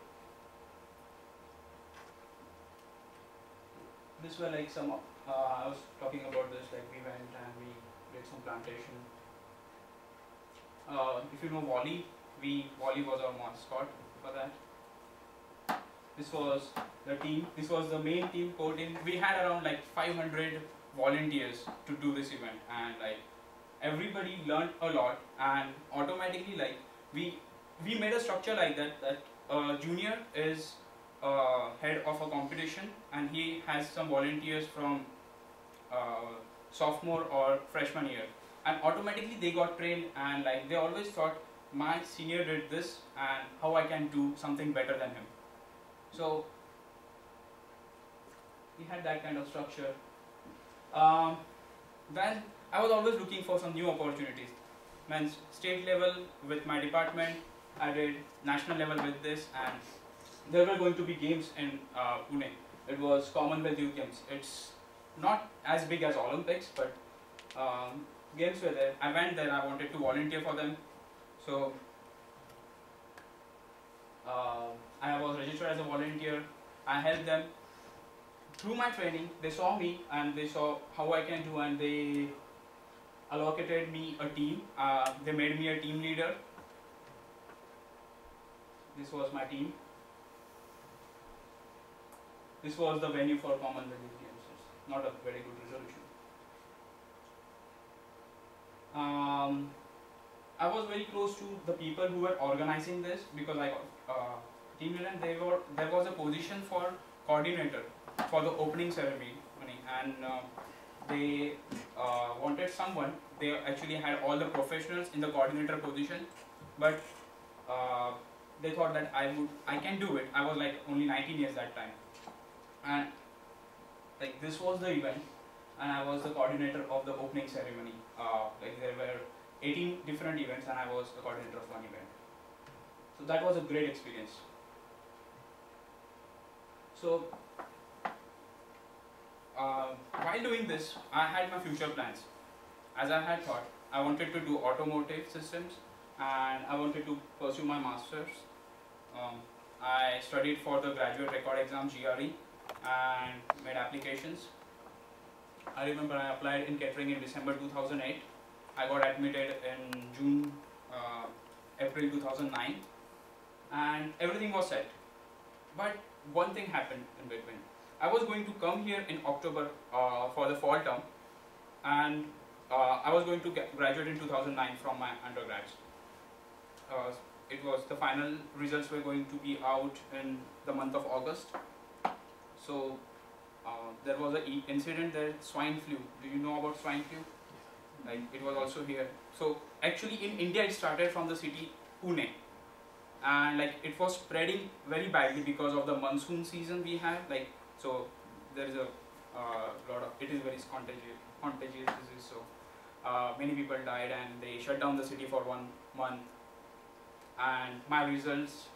This were like some, uh, I was talking about this, like we went and we did some plantation. Uh, if you know Wally, we, Wally was our mascot for that. This was the team, this was the main team, core team. We had around like 500 volunteers to do this event and like everybody learned a lot and automatically like we we made a structure like that that uh, junior is uh, head of a competition and he has some volunteers from uh, sophomore or freshman year. And automatically they got trained and like they always thought my senior did this and how I can do something better than him. So we had that kind of structure. Um, then I was always looking for some new opportunities. Means state level with my department I did national level with this and there were going to be games in uh, Pune. It was Commonwealth Games. It's not as big as Olympics, but um, games were there. I went there. I wanted to volunteer for them, so uh, I was registered as a volunteer. I helped them through my training. They saw me and they saw how I can do, and they allocated me a team. Uh, they made me a team leader. This was my team. This was the venue for Commonwealth Games. Not a very good resolution. Um, I was very close to the people who were organizing this because I uh, team leader. And they were there was a position for coordinator for the opening ceremony, and uh, they uh, wanted someone. They actually had all the professionals in the coordinator position, but uh, they thought that I would I can do it. I was like only 19 years that time and like this was the event and I was the coordinator of the opening ceremony. Uh, like there were 18 different events and I was the coordinator of one event. So that was a great experience. So uh, while doing this, I had my future plans as I had thought, I wanted to do automotive systems and I wanted to pursue my master's. Um, I studied for the graduate record exam GRE and made applications. I remember I applied in Kettering in December 2008. I got admitted in June, uh, April 2009 and everything was set. But one thing happened in between. I was going to come here in October uh, for the fall term and uh, I was going to graduate in 2009 from my undergrads. Uh, it was the final results were going to be out in the month of August. So uh, there was an incident there, swine flu. Do you know about swine flu? Like it was also here. So actually in India it started from the city Pune, and like it was spreading very badly because of the monsoon season we have. Like so there is a uh, lot of it is very contagious contagious disease. So uh, many people died and they shut down the city for one month. And my results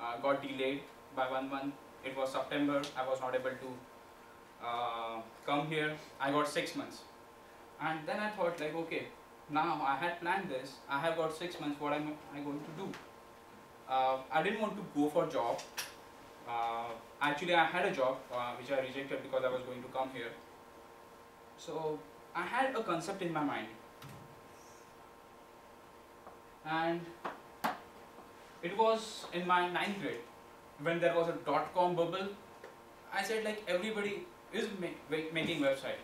uh, got delayed by one month. It was September. I was not able to uh, come here. I got six months. And then I thought like, okay, now I had planned this. I have got six months. What am I going to do? Uh, I didn't want to go for job. Uh, actually, I had a job uh, which I rejected because I was going to come here. So I had a concept in my mind, and it was in my ninth grade when there was a dot com bubble. I said like everybody is ma- making website.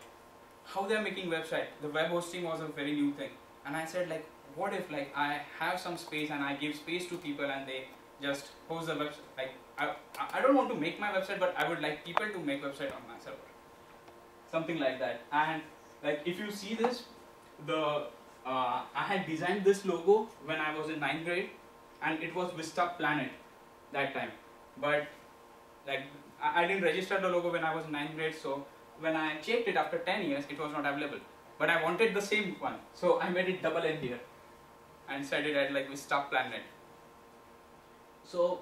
How they are making website? The web hosting was a very new thing, and I said like, what if like I have some space and I give space to people and they just host the website? Like I, I- I don't want to make my website, but I would like people to make website on my server, something like that. And like if you see this, the uh, I had designed this logo when I was in ninth grade, and it was Vista Planet that time. But like I, I didn't register the logo when I was in ninth grade, so when I checked it after 10 years, it was not available. But I wanted the same one, so I made it double N here and set it at like Vista Planet. So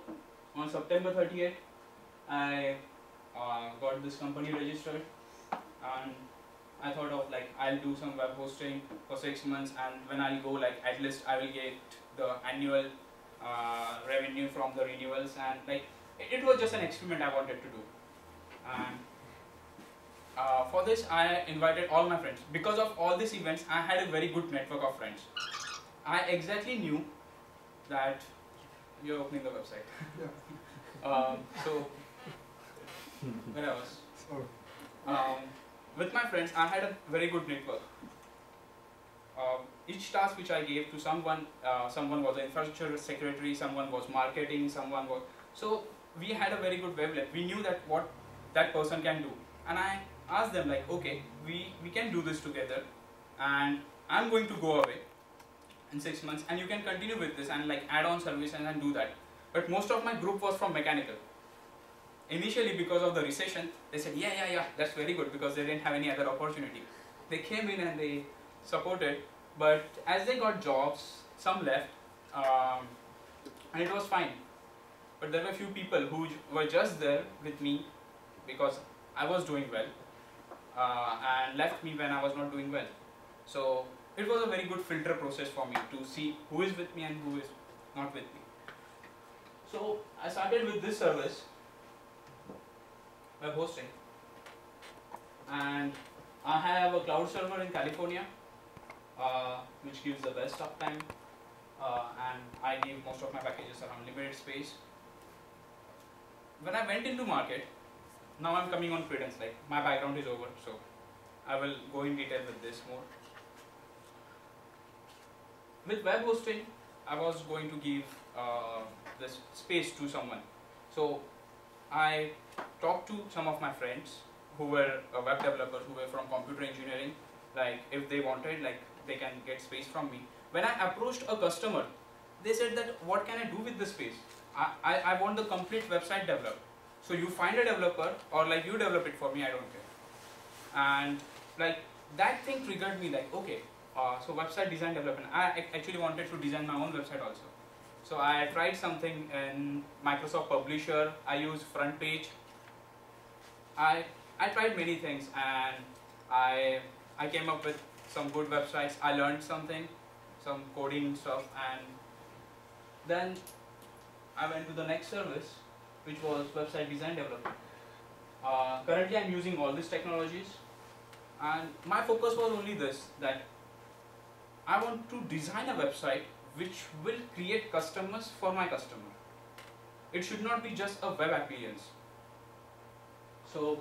on September 38th, I uh, got this company registered and I thought of like I'll do some web hosting for six months and when I'll go like at least I will get the annual uh, revenue from the renewals and like it, it was just an experiment I wanted to do. And uh, for this I invited all my friends. Because of all these events I had a very good network of friends. I exactly knew that you're opening the website. Um, so where I was. Um, with my friends, I had a very good network. Um, each task which I gave to someone, uh, someone was an infrastructure secretary, someone was marketing, someone was. So we had a very good wavelength. We knew that what that person can do, and I asked them like, okay, we we can do this together, and I'm going to go away in six months, and you can continue with this and like add on services and do that. But most of my group was from mechanical initially because of the recession they said yeah yeah yeah that's very good because they didn't have any other opportunity they came in and they supported but as they got jobs some left um, and it was fine but there were a few people who were just there with me because i was doing well uh, and left me when i was not doing well. So it was a very good filter process for me to see who is with me and who is not with me. So i started with this service web hosting. And I have a cloud server in California uh, which gives the best uptime uh, and I give most of my packages around limited space. When I went into market, now I'm coming on credence like my background is over so I will go in detail with this more. With web hosting, I was going to give uh, this space to someone. So I talked to some of my friends who were uh, web developers who were from computer engineering like if they wanted like they can get space from me when i approached a customer they said that what can i do with the space i, I, I want the complete website developed so you find a developer or like you develop it for me i don't care and like that thing triggered me like okay uh, so website design development i actually wanted to design my own website also so I tried something in Microsoft Publisher. I used front page. I I tried many things and I I came up with some good websites. I learned something, some coding stuff, and then I went to the next service, which was website design development. Uh, currently, I'm using all these technologies, and my focus was only this that I want to design a website which will create customers for my customer. It should not be just a web appearance. So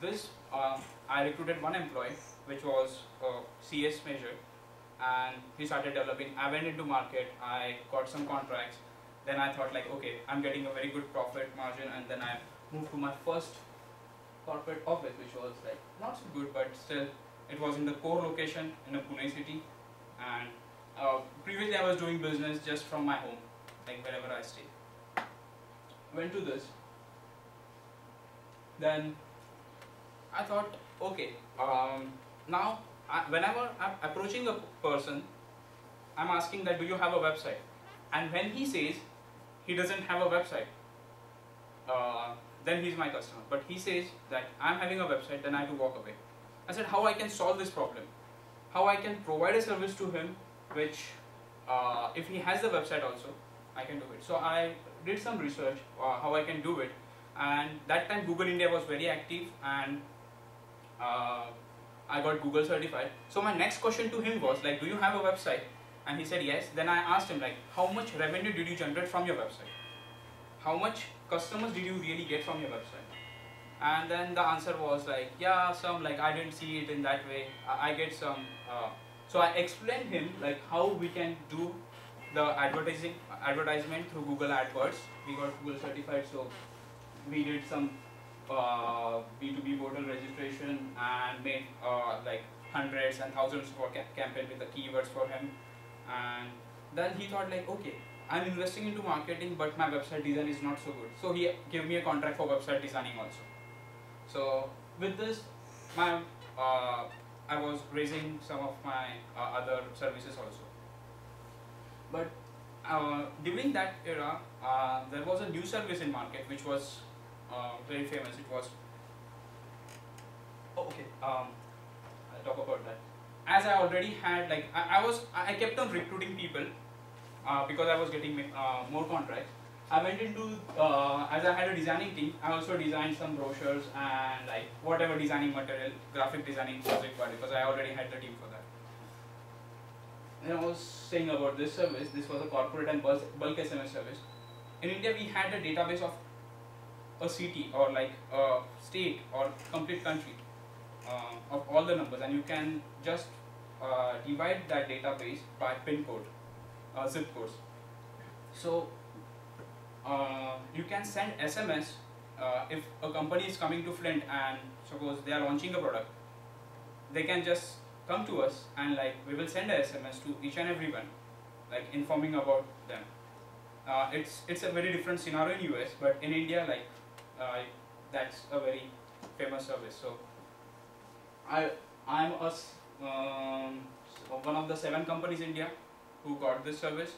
this uh, I recruited one employee, which was a CS major, and he started developing. I went into market. I got some contracts. Then I thought like, okay, I'm getting a very good profit margin, and then I moved to my first corporate office, which was like not so good, but still, it was in the core location in a Pune city, and uh, previously I was doing business just from my home, like wherever I stay. Went to this. Then I thought, okay, um, now I, whenever I'm approaching a person, I'm asking that do you have a website? And when he says he doesn't have a website, uh, then he's my customer. But he says that I'm having a website, then I have to walk away. I said how I can solve this problem, how I can provide a service to him, which uh, if he has the website also, I can do it. So I did some research uh, how I can do it, and that time Google India was very active and uh, I got Google certified. So my next question to him was like, do you have a website? And he said yes. Then I asked him like, how much revenue did you generate from your website? How much customers did you really get from your website? And then the answer was like, yeah, some like I didn't see it in that way. I, I get some. Uh, so I explained him like how we can do the advertising advertisement through Google AdWords. We got Google certified, so we did some uh, B2B portal registration and made uh, like hundreds and thousands for ca- campaign with the keywords for him. And then he thought like, okay, I'm investing into marketing, but my website design is not so good. So he gave me a contract for website designing also. So with this, my uh, I was raising some of my uh, other services also. But uh, during that era, uh, there was a new service in market which was uh, very famous. It was oh, okay. Um, I'll talk about that. As I already had like I, I was I kept on recruiting people uh, because I was getting uh, more contracts. I went into uh, as I had a designing team. I also designed some brochures and like whatever designing material, graphic designing was required because I already had the team for that. And I was saying about this service. This was a corporate and bulk SMS service. In India, we had a database of a city or like a state or complete country uh, of all the numbers, and you can just uh, divide that database by pin code, uh, zip codes. So uh, you can send SMS uh, if a company is coming to Flint and suppose they are launching a product, they can just come to us and like we will send a SMS to each and everyone, like informing about them. Uh, it's it's a very different scenario in US, but in India, like that's a very famous service. So I I'm a um, one of the seven companies in India who got this service.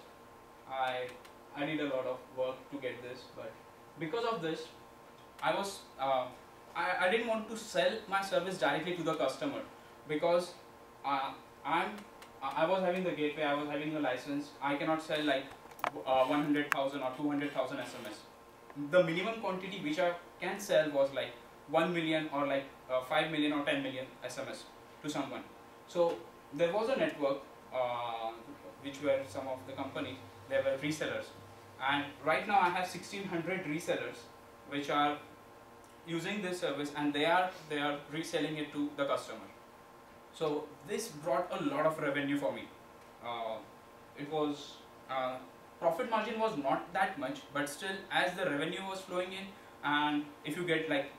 I I did a lot of work to get this, but because of this, I was uh, I, I didn't want to sell my service directly to the customer because uh, I'm I was having the gateway, I was having the license. I cannot sell like uh, 100,000 or 200,000 SMS. The minimum quantity which I can sell was like 1 million or like uh, 5 million or 10 million SMS to someone. So there was a network uh, which were some of the companies, they were resellers. And right now I have 1600 resellers which are using this service and they are they are reselling it to the customer. So this brought a lot of revenue for me. Uh, it was uh, profit margin was not that much, but still as the revenue was flowing in, and if you get like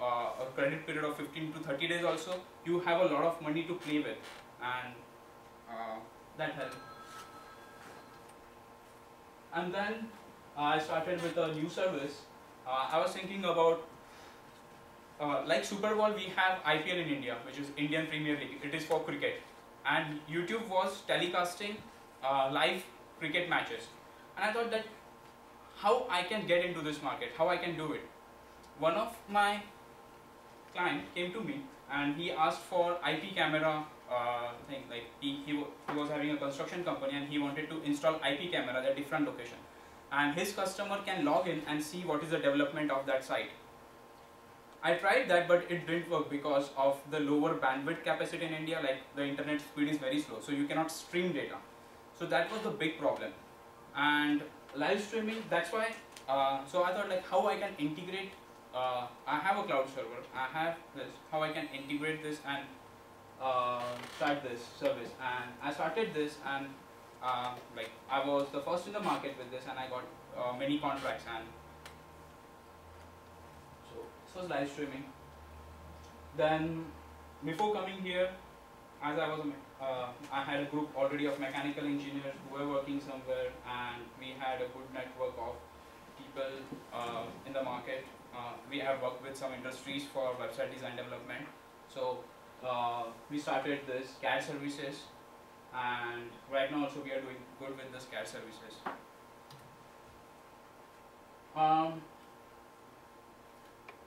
uh, a credit period of 15 to 30 days also, you have a lot of money to play with, and uh, that helped. And then I started with a new service. Uh, I was thinking about uh, like Super Bowl, we have IPL in India, which is Indian Premier League. It is for cricket, and YouTube was telecasting uh, live cricket matches. And I thought that how I can get into this market, how I can do it. One of my client came to me and he asked for IP camera uh, thing like he, he, he was having a construction company and he wanted to install IP camera at a different location and his customer can log in and see what is the development of that site. I tried that but it didn't work because of the lower bandwidth capacity in India like the internet speed is very slow so you cannot stream data. So that was the big problem and live streaming that's why uh, so I thought like how I can integrate uh, I have a cloud server. I have this. How I can integrate this and uh, start this service. And I started this and uh, like I was the first in the market with this and I got uh, many contracts and so this was live streaming. Then before coming here as I was uh, I had a group already of mechanical engineers who were working somewhere and we had a good network of people uh, in the market. Uh, we have worked with some industries for website design development. So uh, we started this CAD services and right now also we are doing good with this CAD services. Um,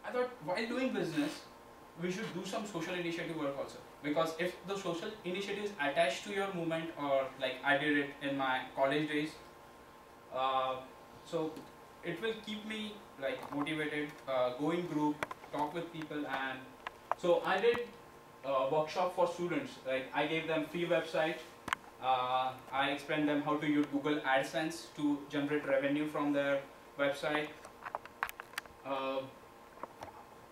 I thought while doing business, we should do some social initiative work also because if the social initiative is attached to your movement or like I did it in my college days, uh, so it will keep me like motivated, uh, go in group, talk with people and so I did a workshop for students. Like I gave them free website. Uh, I explained them how to use Google AdSense to generate revenue from their website.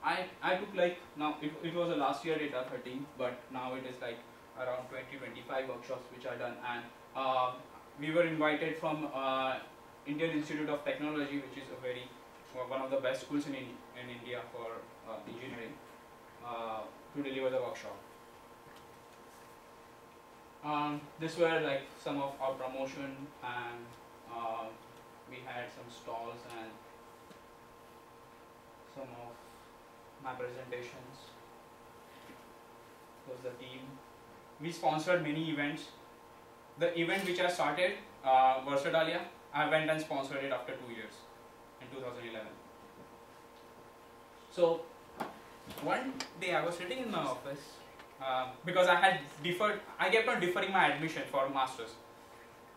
Uh, I I took like now it, it was a last year data 13, but now it is like around 20 25 workshops which are done and uh, we were invited from uh, Indian Institute of Technology, which is a very one of the best schools in in, in India for uh, engineering. Uh, to deliver the workshop. Um, this were like some of our promotion and uh, we had some stalls and some of my presentations. Was the team. We sponsored many events. The event which I started, uh, Versadalia, I went and sponsored it after two years in 2011. So one day I was sitting in my office uh, because I had deferred, I kept on deferring my admission for masters.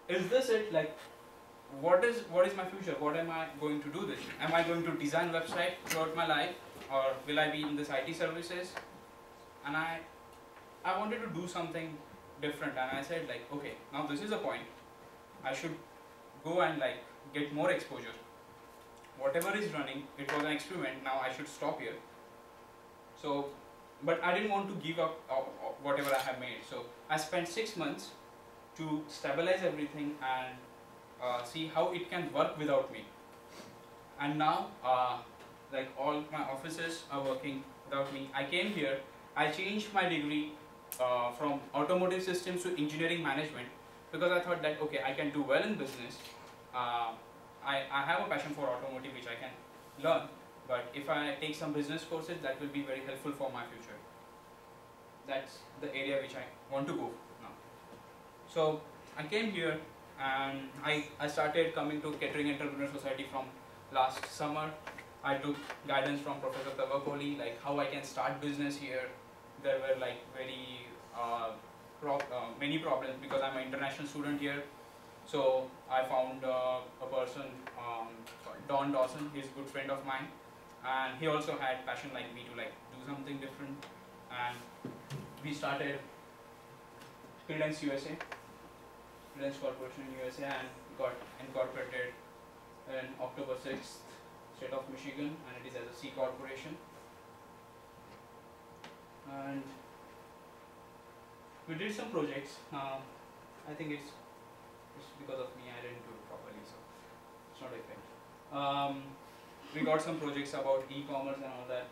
Is this it? Like, what is what is my future? What am I going to do this? Am I going to design website throughout my life, or will I be in this IT services? And I, I wanted to do something different, and I said like, okay, now this is a point. I should go and like get more exposure. Whatever is running, it was an experiment. Now I should stop here so, but I didn't want to give up uh, uh, whatever I have made. So I spent six months to stabilize everything and uh, see how it can work without me. And now, uh, like all my offices are working without me. I came here. I changed my degree uh, from automotive systems to engineering management because I thought that okay, I can do well in business. Uh, I, I have a passion for automotive which I can learn but if I take some business courses, that will be very helpful for my future. That's the area which I want to go now. So I came here and I, I started coming to Kettering Entrepreneur Society from last summer. I took guidance from Professor Tavakoli, like how I can start business here. There were like very uh, pro- uh, many problems because I'm an international student here. So I found uh, a person, um, Don Dawson, he's a good friend of mine and he also had passion like me to like do something different and we started Credence USA Credence Corporation in USA and got incorporated in October 6th state of Michigan and it is as a C corporation and we did some projects uh, I think it's, it's because of me I didn't do it properly so it's not a effect um, we got some projects about e-commerce and all that.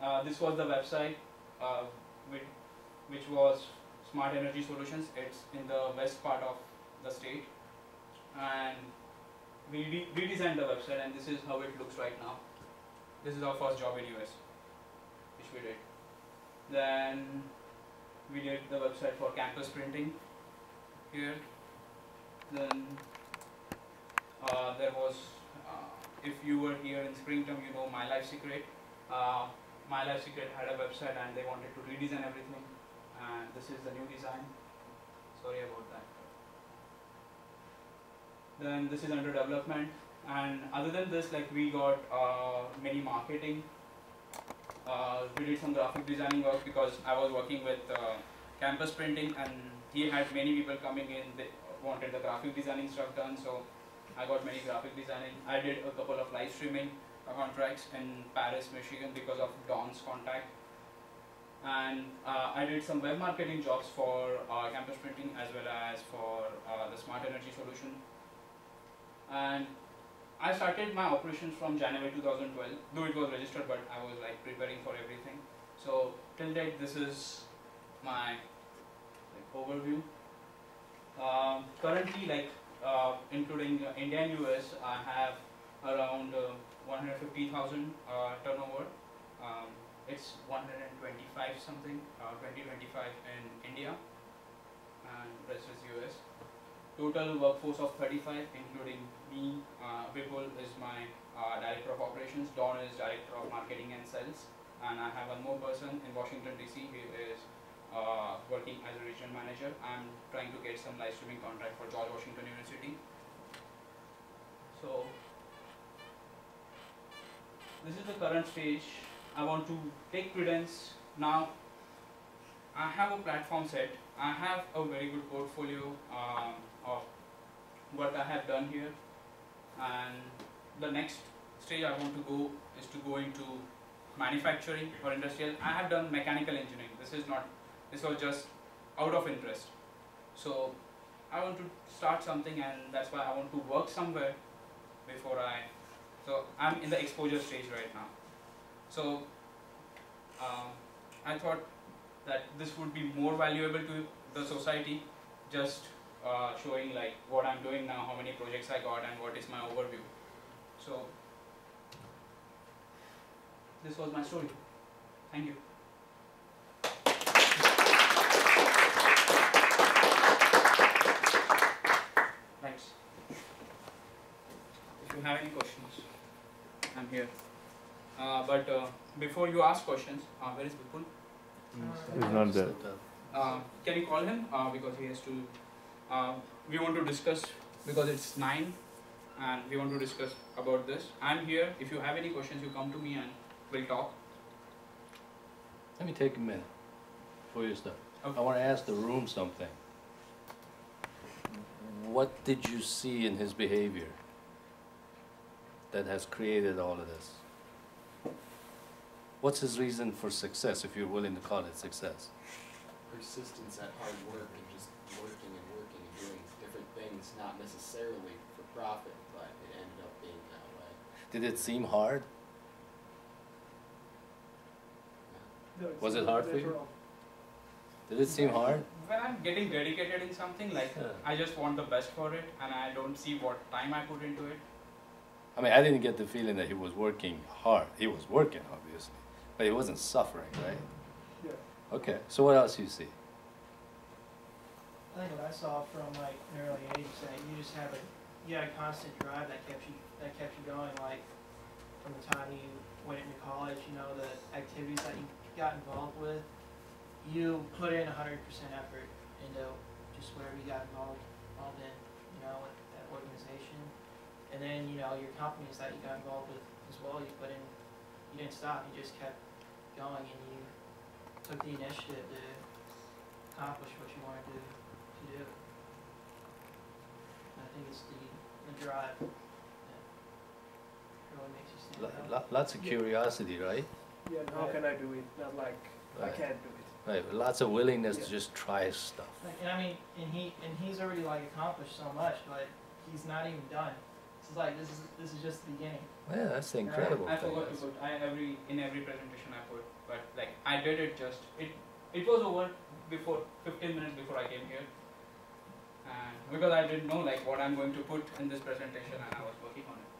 Uh, this was the website, uh, which, which was Smart Energy Solutions. It's in the west part of the state, and we re- redesigned the website, and this is how it looks right now. This is our first job in US, which we did. Then we did the website for campus printing here. Then uh, there was uh, if you were here in springtime, you know my life secret. Uh, My Life Secret had a website and they wanted to redesign everything. And this is the new design. Sorry about that. Then this is under development. And other than this, like we got uh, many marketing. Uh, we did some graphic designing work because I was working with uh, campus printing and he had many people coming in. They wanted the graphic designing stuff done. So I got many graphic designing. I did a couple of live streaming contracts in Paris, Michigan because of Don's contact. And uh, I did some web marketing jobs for uh, campus printing as well as for uh, the smart energy solution. And I started my operations from January 2012, though it was registered, but I was like preparing for everything. So till date, this is my like, overview. Um, currently, like uh, including uh, India and US, I have around uh, 150,000 uh, turnover. Um, it's 125 something, uh, 2025 in India, and rest is US. Total workforce of 35, including me. Uh, Vipul is my uh, director of operations. Don is director of marketing and sales, and I have one more person in Washington DC who is uh, working as a regional manager. I'm trying to get some live streaming contract for George Washington University. So this is the current stage. I want to take credence now. I have a platform set. I have a very good portfolio um, of what I have done here, and the next stage I want to go is to go into manufacturing or industrial. I have done mechanical engineering. This is not. This was just out of interest. So I want to start something, and that's why I want to work somewhere before I. So I'm in the exposure stage right now. So um, I thought that this would be more valuable to the society, just uh, showing like what I'm doing now, how many projects I got, and what is my overview. So this was my story. Thank you. Thanks. If you have any questions, I'm here. Uh, but uh, before you ask questions, uh, where is Vipul? He's not there. Uh, can you call him? Uh, because he has to. Uh, we want to discuss because it's nine, and we want to discuss about this. I'm here. If you have any questions, you come to me and we'll talk. Let me take a minute for your stuff. Okay. I wanna ask the room something. What did you see in his behavior that has created all of this? What's his reason for success, if you're willing to call it success? persistence at hard work and just working and working and doing different things, not necessarily for profit, but it ended up being that way. Did it seem hard? Was it hard for you? Did it seem hard? When I'm getting dedicated in something, like Yeah. I just want the best for it, and I don't see what time I put into it. I mean, I didn't get the feeling that he was working hard. He was working, obviously, but he wasn't suffering, right? Yeah. Okay, so what else do you see? I think what I saw from like an early age is that you just have a you had a constant drive that kept you that kept you going like from the time you went into college, you know, the activities that you got involved with, you put in hundred percent effort into just whatever you got involved involved in, you know, with that organization. And then, you know, your companies that you got involved with as well, you put in you didn't stop, you just kept going and you took the initiative to accomplish what you wanted to to do. And I think it's the, the drive that really makes you stand Lo- out. lo- Lots of curiosity, right? Yeah, and how can I do it? Not like I Right. can't do it. Right, lots of willingness to just try stuff. Like, and I mean, and he and he's already like accomplished so much, but he's not even done. This is like this is this is just the beginning. Yeah, that's the incredible I thing. forgot to put. I every in every presentation I put, but like I did it just it. It was over before 15 minutes before I came here, and because I didn't know like what I'm going to put in this presentation, and I was working on it.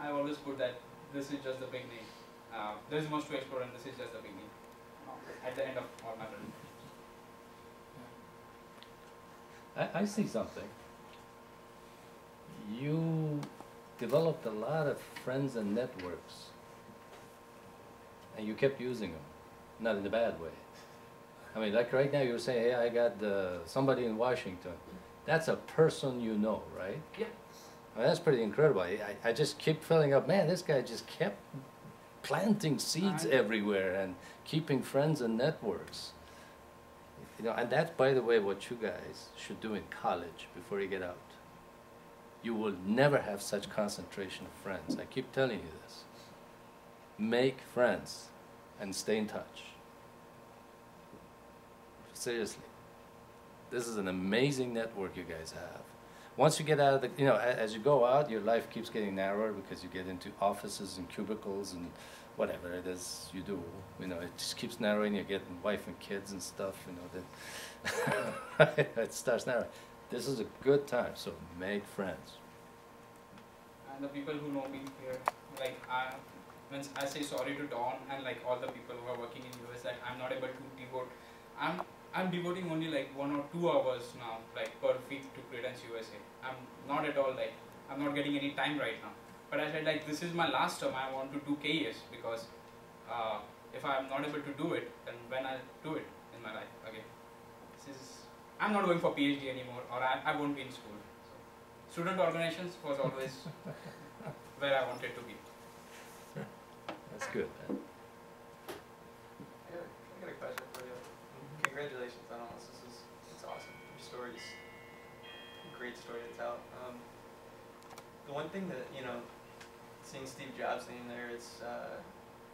I always put that this is just the beginning. Uh, there's much to explore, and this is just the beginning. At the end of all my presentations. I, I see something. You developed a lot of friends and networks and you kept using them, not in a bad way. I mean, like right now, you're saying, hey, I got uh, somebody in Washington. That's a person you know, right? Yeah. That's pretty incredible. I, I just keep filling up. Man, this guy just kept planting seeds And- everywhere and keeping friends and networks. You know, and that's, by the way, what you guys should do in college before you get out. You will never have such concentration of friends. I keep telling you this. Make friends and stay in touch. Seriously. This is an amazing network you guys have. Once you get out of the, you know, as you go out, your life keeps getting narrower because you get into offices and cubicles and whatever it is you do. You know, it just keeps narrowing. You get wife and kids and stuff. You know, that it starts narrowing. This is a good time, so make friends. and the people who know me here, like I, when I say sorry to Don and like all the people who are working in US, that I'm not able to devote. I'm I'm devoting only like one or two hours now, like per week to Credence USA. I'm not at all like I'm not getting any time right now. But I said like this is my last term. I want to do KES because uh, if I'm not able to do it, then when I'll do it in my life again. This is I'm not going for PhD anymore, or I, I won't be in school. So, student organizations was always where I wanted to be. That's good, man. I got, a- I got a question for you. Congratulations on all this. This is it's awesome. Your story's a great story to tell. Um, the one thing that you know, seeing Steve Jobs name there, it's uh,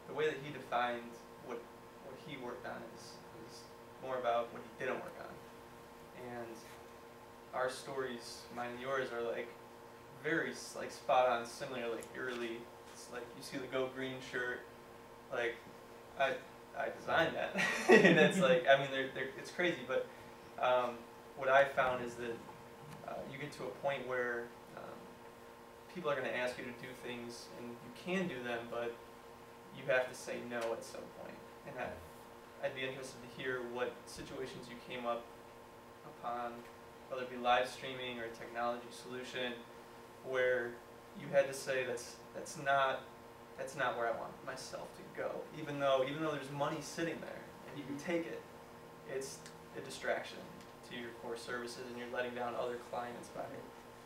the way that he defined what what he worked on is is more about what he didn't work on, and our stories, mine and yours, are like very like spot on, similar, like eerily. It's like you see the Go Green shirt, like I I designed that, and it's like I mean they're, they're it's crazy, but um, what I found is that uh, you get to a point where um, people are going to ask you to do things, and you can do them, but you have to say no at some point. And I, I'd be interested to hear what situations you came up upon, whether it be live streaming or a technology solution, where you had to say that's that's not that's not where I want myself to go. Even though even though there's money sitting there and you can take it, it's a distraction to your core services and you're letting down other clients by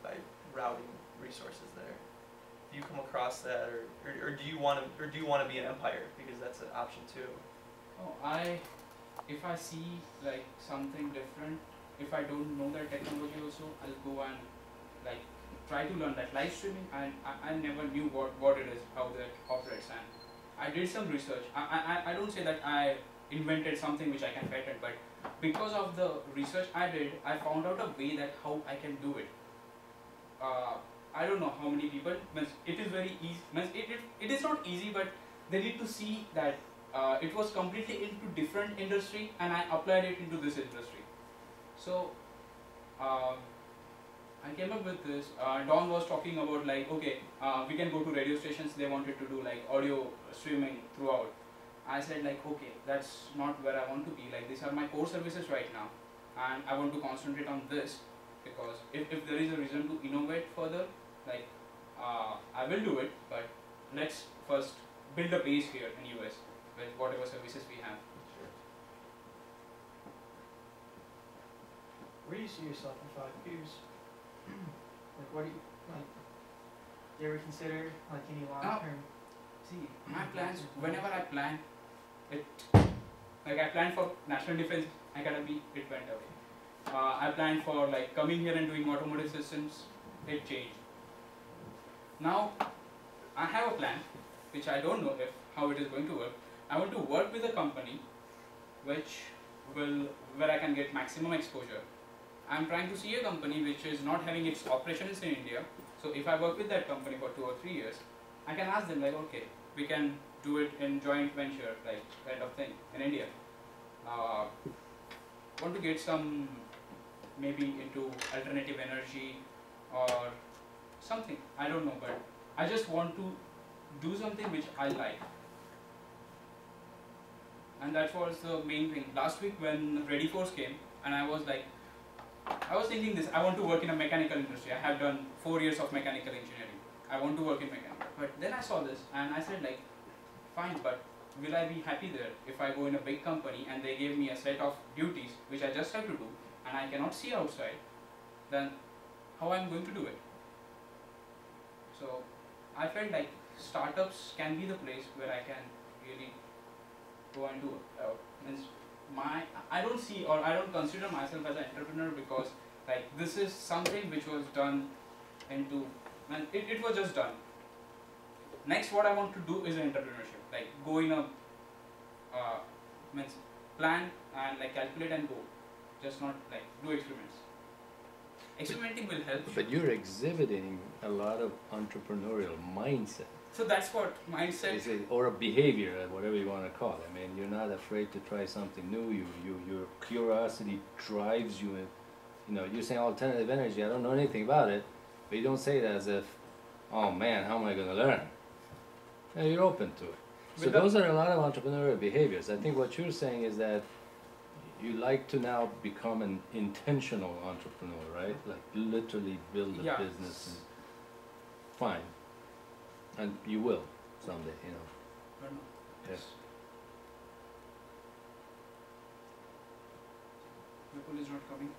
by routing resources there. Do you come across that or, or, or do you want to or do you want to be an empire because that's an option too? Oh, I, if I see like something different, if I don't know that technology also, I'll go and like try to learn that live streaming. And I, I never knew what, what it is, how that operates, and I did some research. I, I, I don't say that I invented something which I can patent, but because of the research I did, I found out a way that how I can do it. Uh, I don't know how many people. It is very easy. It, it, it is not easy, but they need to see that uh, it was completely into different industry and I applied it into this industry. So um, I came up with this. Uh, Don was talking about like, okay, uh, we can go to radio stations. They wanted to do like audio streaming throughout. I said like, okay, that's not where I want to be. Like these are my core services right now, and I want to concentrate on this because if, if there is a reason to innovate further, like uh, I will do it. But let's first build a base here in US with whatever services we have. Where do you see yourself in five years? like, what do you like? You ever consider like any long term? See, my plans, whenever I plan, it, like I planned for National Defense Academy, it went away. Uh, I planned for like coming here and doing automotive systems, it changed. Now, I have a plan, which I don't know if how it is going to work. I want to work with a company, which will where I can get maximum exposure. I'm trying to see a company which is not having its operations in India. So if I work with that company for two or three years, I can ask them like, okay, we can do it in joint venture, like kind of thing in India. Uh, want to get some maybe into alternative energy or something. I don't know, but I just want to do something which I like. And that was the main thing. Last week when Ready Force came, and I was like, I was thinking this. I want to work in a mechanical industry. I have done four years of mechanical engineering. I want to work in mechanical. But then I saw this, and I said like, fine, but will I be happy there if I go in a big company and they gave me a set of duties which I just have to do and I cannot see outside, then how am I'm going to do it? So I felt like startups can be the place where I can really go and do it. Uh, my I don't see or I don't consider myself as an entrepreneur because like this is something which was done into and it, it was just done. Next what I want to do is entrepreneurship. Like go in a uh, means plan and like calculate and go. Just not like do experiments. Experimenting will help. But you're exhibiting a lot of entrepreneurial mindset. So that's what mindset Is or a behavior, whatever you want to call it. I mean, you're not afraid to try something new. You, you, your curiosity drives you. In, you know, you're saying alternative energy. I don't know anything about it, but you don't say it as if, oh man, how am I going to learn? Yeah, you're open to it. So those are a lot of entrepreneurial behaviors. I think what you're saying is that you like to now become an intentional entrepreneur, right? Like literally build a Yeah. business and fine. And you will someday, you know. I. Yes. Vipul is not coming.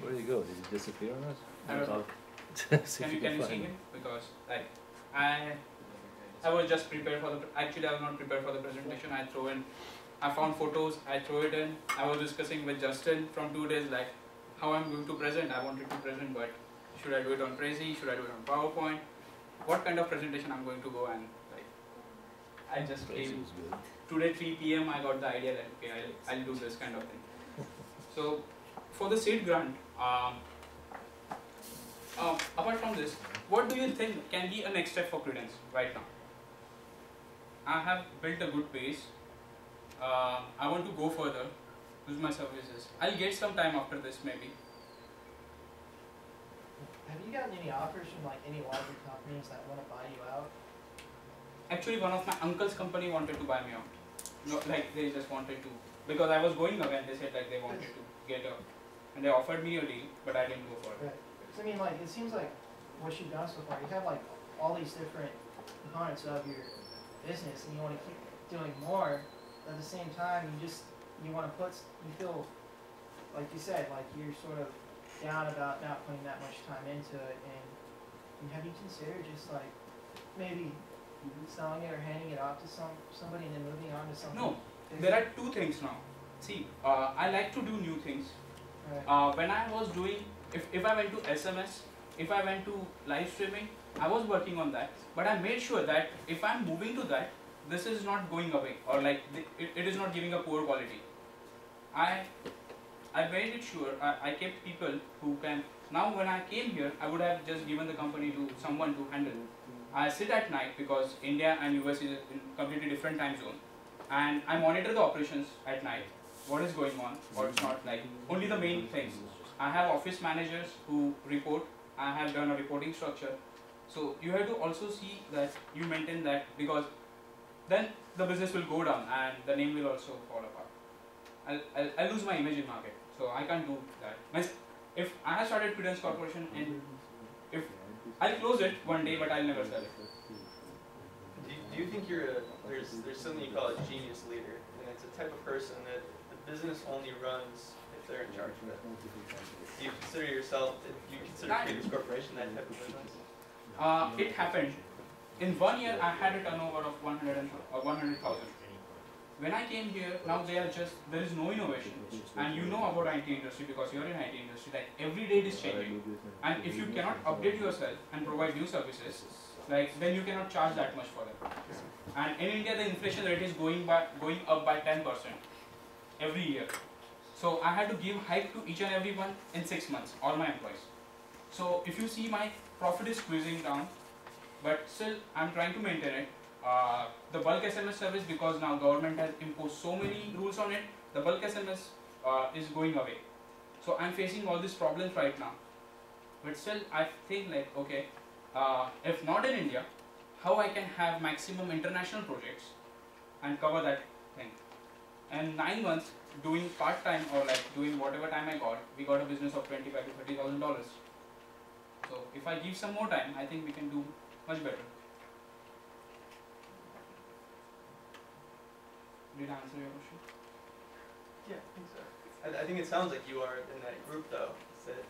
Where did he go? Did he disappear on us? I don't know. Can you can you see him? Because like I I was just prepared for the actually I was not prepared for the presentation. I throw in I found photos, I throw it in. I was discussing with Justin from two days like how I'm going to present. I wanted to present but should I do it on Prezi? Should I do it on PowerPoint? What kind of presentation I'm going to go and like I just came today 3 p.m. I got the idea that okay I'll, I'll do this kind of thing. So for the seed grant, um, um, apart from this, what do you think can be a next step for Credence right now? I have built a good base. Uh, I want to go further, use my services. I'll get some time after this maybe. Have you gotten any offers from like any larger companies that want to buy you out? Actually, one of my uncle's company wanted to buy me out. No, like they just wanted to because I was going away and they said like they wanted to get a and they offered me a deal, but I didn't go for it. Right. I mean, like, it seems like what you've done so far, you have like all these different components of your business, and you want to keep doing more. At the same time, you just you want to put, you feel, like you said, like you're sort of down about not putting that much time into it. And, and have you considered just like maybe selling it or handing it off to some somebody and then moving on to something? No, there are two things now. See, uh, I like to do new things. Right. Uh, when I was doing, if, if I went to SMS, if I went to live streaming, I was working on that. But I made sure that if I'm moving to that, this is not going away or like it, it is not giving a poor quality. I I made it sure I, I kept people who can. Now when I came here, I would have just given the company to someone to handle. I sit at night because India and US is in completely different time zone, and I monitor the operations at night. What is going on? What's not like only the main things. I have office managers who report. I have done a reporting structure. So you have to also see that you maintain that because then the business will go down and the name will also fall apart. I'll, I'll, I'll lose my image in market. So I can't do that. Means if I have started Credence Corporation and if I'll close it one day but I'll never sell it. Do you, do you think you're a, there's, there's something you call a genius leader, and it's a type of person that the business only runs if they're in charge of it? Do you consider yourself, do you consider That- Corporation that type of business? Uh, it happened. In one year, I had a turnover of 100 uh, 100,000. When I came here, now they are just there is no innovation, and you know about IT industry because you are in IT industry. Like every day it is changing, and if you cannot update yourself and provide new services, like then you cannot charge that much for them. And in India, the inflation rate is going by going up by 10 percent every year. So I had to give hike to each and every one in six months, all my employees. So if you see my profit is squeezing down, but still I'm trying to maintain it. Uh, the bulk SMS service because now government has imposed so many rules on it, the bulk SMS uh, is going away. So I'm facing all these problems right now. But still I think like okay, uh, if not in India, how I can have maximum international projects and cover that thing. And nine months doing part time or like doing whatever time I got, we got a business of twenty five to thirty thousand dollars. So if I give some more time, I think we can do much better. Did I answer your question? Yeah, I think so. I, I think it sounds like you are in that group though, that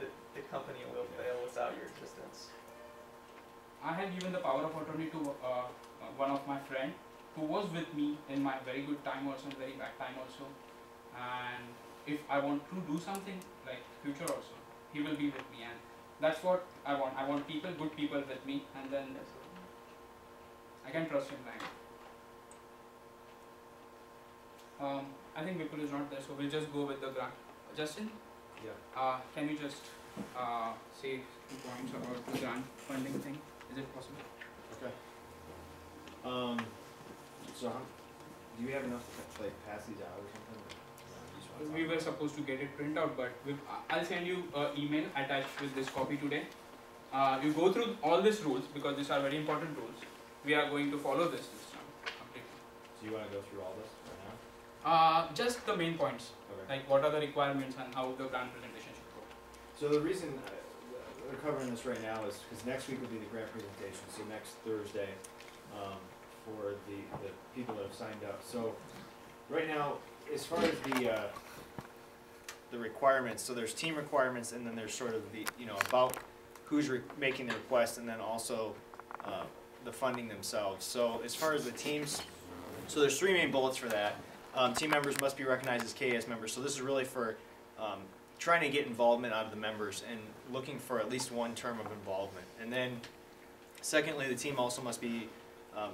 the, the company will fail without your existence. I had given the power of attorney to uh, uh, one of my friend who was with me in my very good time also and very bad time also. And if I want to do something like future also, he will be with me and that's what I want. I want people, good people with me and then I can trust him like um, I think Vipul is not there, so we'll just go with the grant. Justin, Yeah. uh, can you just uh, say two points about the grant funding thing? Is it possible? Okay. Um, so do we have enough to like pass these out or something? or, you just wanna We were supposed to get it printed out, but I'll send you an email attached with this copy today. Uh, you go through all these rules because these are very important rules. We are going to follow this this time completely. So you wanna go through all this? Uh, just the main points, Okay. like what are the requirements and how the grant presentation should go. So the reason uh, we're covering this right now is because next week will be the grant presentation, so next Thursday, um, for the, the people that have signed up. So, right now, as far as the, uh, the requirements, so there's team requirements and then there's sort of the, you know, about who's re- making the request and then also, uh, the funding themselves. So as far as the teams, so there's three main bullets for that. Um, team members must be recognized as KES members, so this is really for, um, trying to get involvement out of the members and looking for at least one term of involvement. And then, secondly, the team also must be, um,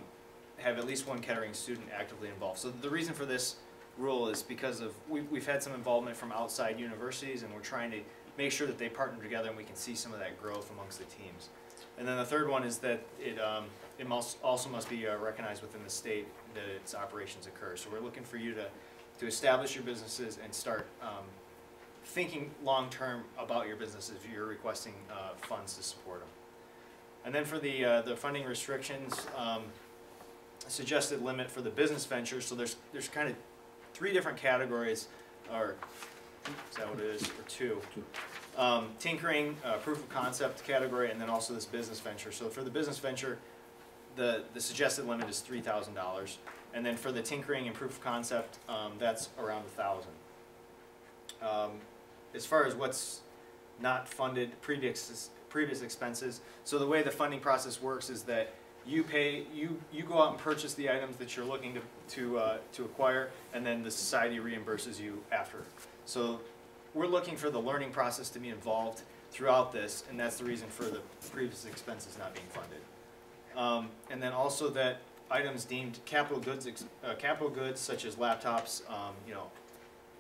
have at least one Kettering student actively involved. So the reason for this rule is because of, we've, we've had some involvement from outside universities and we're trying to make sure that they partner together and we can see some of that growth amongst the teams. And then the third one is that it, um, it must, also must be uh, recognized within the state that its operations occur. So we're looking for you to, to establish your businesses and start, um, thinking long-term about your business if you're requesting uh, funds to support them. And then for the, uh, the funding restrictions, um, suggested limit for the business ventures, so there's, there's kind of three different categories, or, is that what it is, or two? Um, tinkering, uh, proof of concept category, and then also this business venture. So for the business venture, the, the suggested limit is three thousand dollars. And then for the tinkering and proof of concept, um, that's around a thousand. Um, as far as what's not funded, previous, previous expenses, so the way the funding process works is that you pay, you, you go out and purchase the items that you're looking to, to, uh, to acquire, and then the society reimburses you after. So we're looking for the learning process to be involved throughout this, and that's the reason for the previous expenses not being funded. Um, and then also that items deemed capital goods, uh, capital goods such as laptops, um, you know,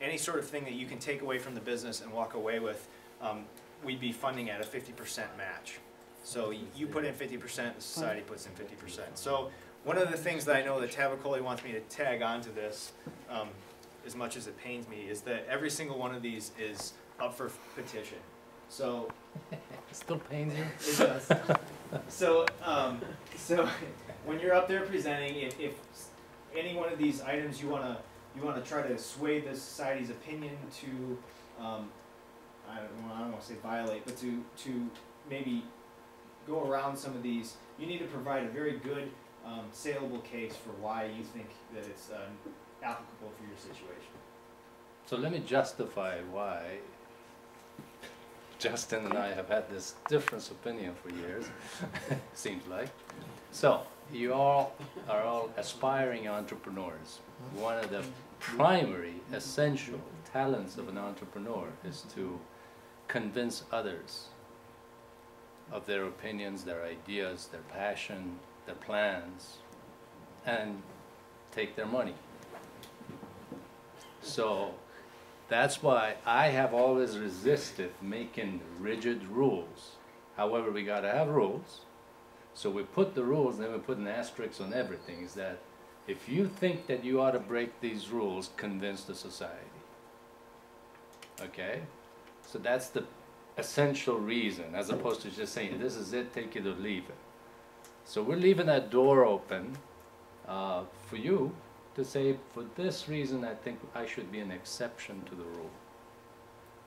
any sort of thing that you can take away from the business and walk away with, um, we'd be funding at a fifty percent match. So you put in fifty percent, the society puts in fifty percent. So one of the things that I know that Tavakoli wants me to tag onto this, um, as much as it pains me, is that every single one of these is up for petition. So Still pains you? it does. So, um, so when you're up there presenting, if, if any one of these items you wanna, you wanna try to sway the society's opinion to, um, I don't, well, I don't wanna say violate, but to, to maybe go around some of these, you need to provide a very good, um, saleable case for why you think that it's, uh, applicable for your situation. So let me justify why Justin and I have had this difference opinion for years, seems like. So, you all are all aspiring entrepreneurs. One of the primary, essential talents of an entrepreneur is to convince others of their opinions, their ideas, their passion, their plans, and take their money. So, that's why I have always resisted making rigid rules. However, we gotta have rules. So we put the rules, then we put an asterisk on everything, is that if you think that you ought to break these rules, convince the society. Okay? So that's the essential reason, as opposed to just saying, this is it, take it or leave it. So we're leaving that door open uh, for you to say, for this reason, I think I should be an exception to the rule.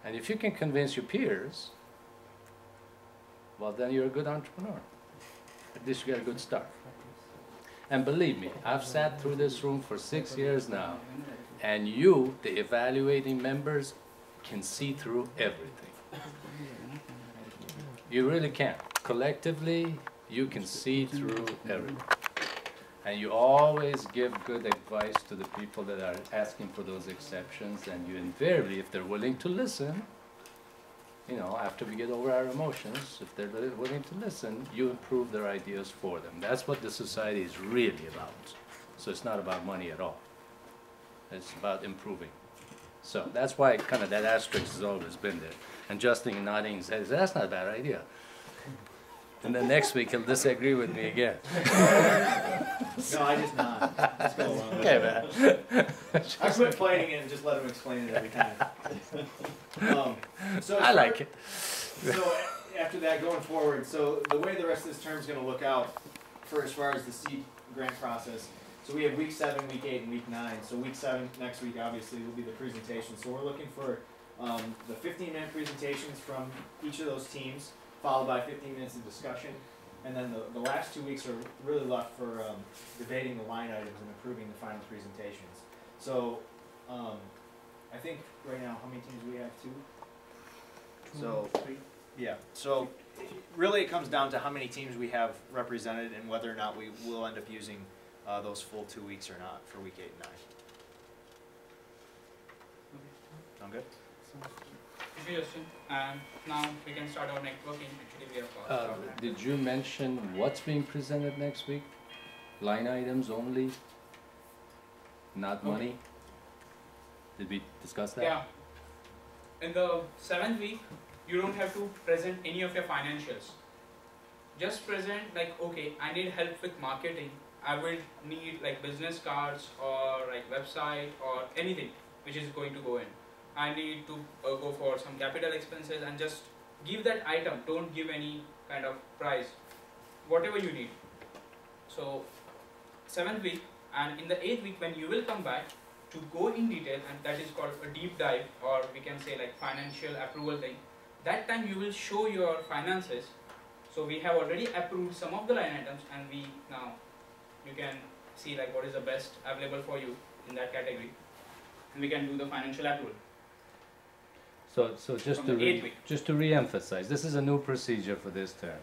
And if you can convince your peers, well, then you're a good entrepreneur. At least you get a good start. And believe me, I've sat through this room for six years now, and you, the evaluating members, can see through everything. You really can. Collectively, you can see through everything. And you always give good advice to the people that are asking for those exceptions, and you invariably, if they're willing to listen, you know, after we get over our emotions, if they're willing to listen, you improve their ideas for them. That's what the society is really about. So it's not about money at all. It's about improving. So that's why kind of that asterisk has always been there. And Justin nodding his head, says, that's not a bad idea. And then next week he'll disagree with me again. No, I just not. Just go along with Okay, it. man. I quit fighting it and just let him explain it every time. Um, so I like it. So after that, going forward, so the way the rest of this term is going to look out for as far as the seed grant process. So we have week seven, week eight, and week nine. So week seven next week obviously will be the presentation. So we're looking for um, the 15-minute presentations from each of those teams, followed by 15 minutes of discussion. And then the, the last two weeks are really left for um, debating the line items and approving the final presentations. So um, I think right now, how many teams do we have? Two? So, yeah, so really it comes down to how many teams we have represented and whether or not we will end up using uh, those full two weeks or not for week eight and nine. Sound good? Thank you, Justin. And now we can start our networking. Actually, we have got Uh, did you mention what's being presented next week? Line items only? Not Okay. money? Did we discuss that? Yeah. In the seventh week, you don't have to present any of your financials. Just present like, okay, I need help with marketing. I will need like business cards or like website or anything which is going to go in. I need to uh, go for some capital expenses and just give that item. Don't give any kind of price. Whatever you need. So seventh week and in the eighth week when you will come back to go in detail and that is called a deep dive or we can say like financial approval thing that time you will show your finances so we have already approved some of the line items and we now you can see like what is the best available for you in that category and we can do the financial approval So, so just to, re just to re-emphasize, this is a new procedure for this term.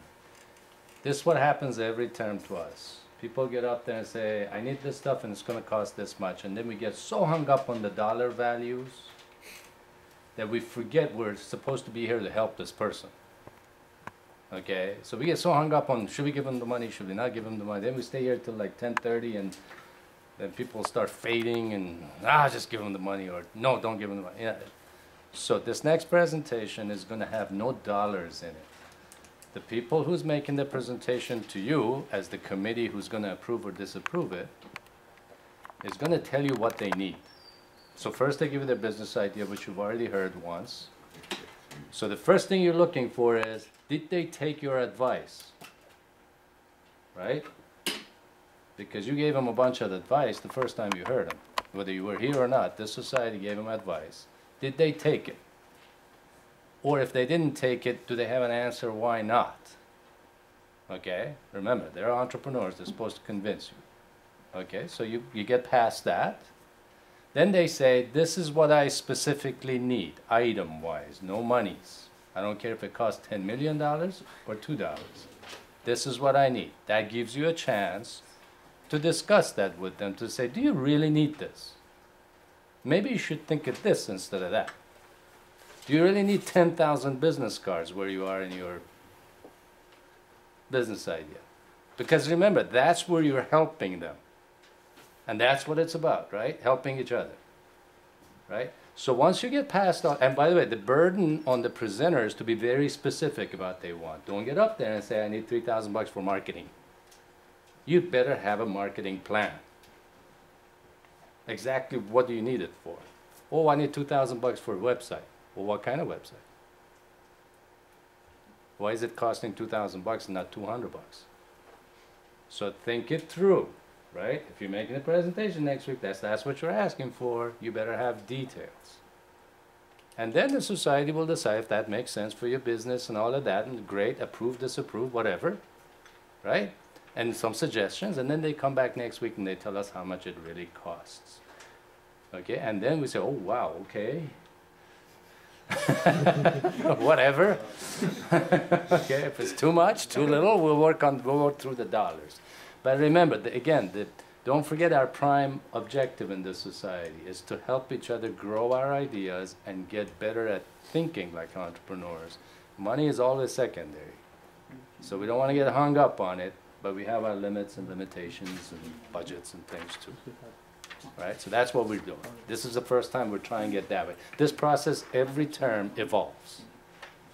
This is what happens every term to us. People get up there and say, I need this stuff and it's gonna cost this much, and then we get so hung up on the dollar values that we forget we're supposed to be here to help this person. Okay, so we get so hung up on, should we give them the money, should we not give them the money? Then we stay here till like ten thirty and then people start fading and, ah, just give them the money, or no, don't give them the money. Yeah. So this next presentation is gonna have no dollars in it. The people who's making the presentation to you, as the committee who's gonna approve or disapprove it, is gonna tell you what they need. So first they give you their business idea, which you've already heard once. So the first thing you're looking for is, did they take your advice? Right? Because you gave them a bunch of advice the first time you heard them. Whether you were here or not, this society gave them advice. Did they take it? Or if they didn't take it, do they have an answer why not? Okay, remember, they're entrepreneurs, they're supposed to convince you. Okay, so you, you get past that. Then they say, this is what I specifically need, item wise, no monies. I don't care if it costs $10 million or $2. This is what I need. That gives you a chance to discuss that with them, to say, do you really need this? Maybe you should think of this instead of that. Do you really need 10,000 business cards where you are in your business idea? Because remember, that's where you're helping them. And that's what it's about, right? Helping each other. Right? So once you get past all, and by the way, the burden on the presenter is to be very specific about what they want. Don't get up there and say, I need 3,000 bucks for marketing. You'd better have a marketing plan. Exactly what do you need it for? Oh, I need 2,000 bucks for a website. Well, what kind of website? Why is it costing 2,000 bucks and not 200 bucks? So think it through, right? If you're making a presentation next week, that's, that's what you're asking for. You better have details. And then the society will decide if that makes sense for your business and all of that, and great, approve, disapprove, whatever, right? And some suggestions, and then they come back next week and they tell us how much it really costs. Okay, and then we say, oh wow, okay. Whatever. okay, if it's too much, too little, we'll work on we'll work through the dollars. But remember, the, again, the, don't forget our prime objective in this society is to help each other grow our ideas and get better at thinking like entrepreneurs. Money is always secondary. So we don't want to get hung up on it, but we have our limits and limitations and budgets and things too. Right? So that's what we're doing. This is the first time we're trying get that way. This process every term evolves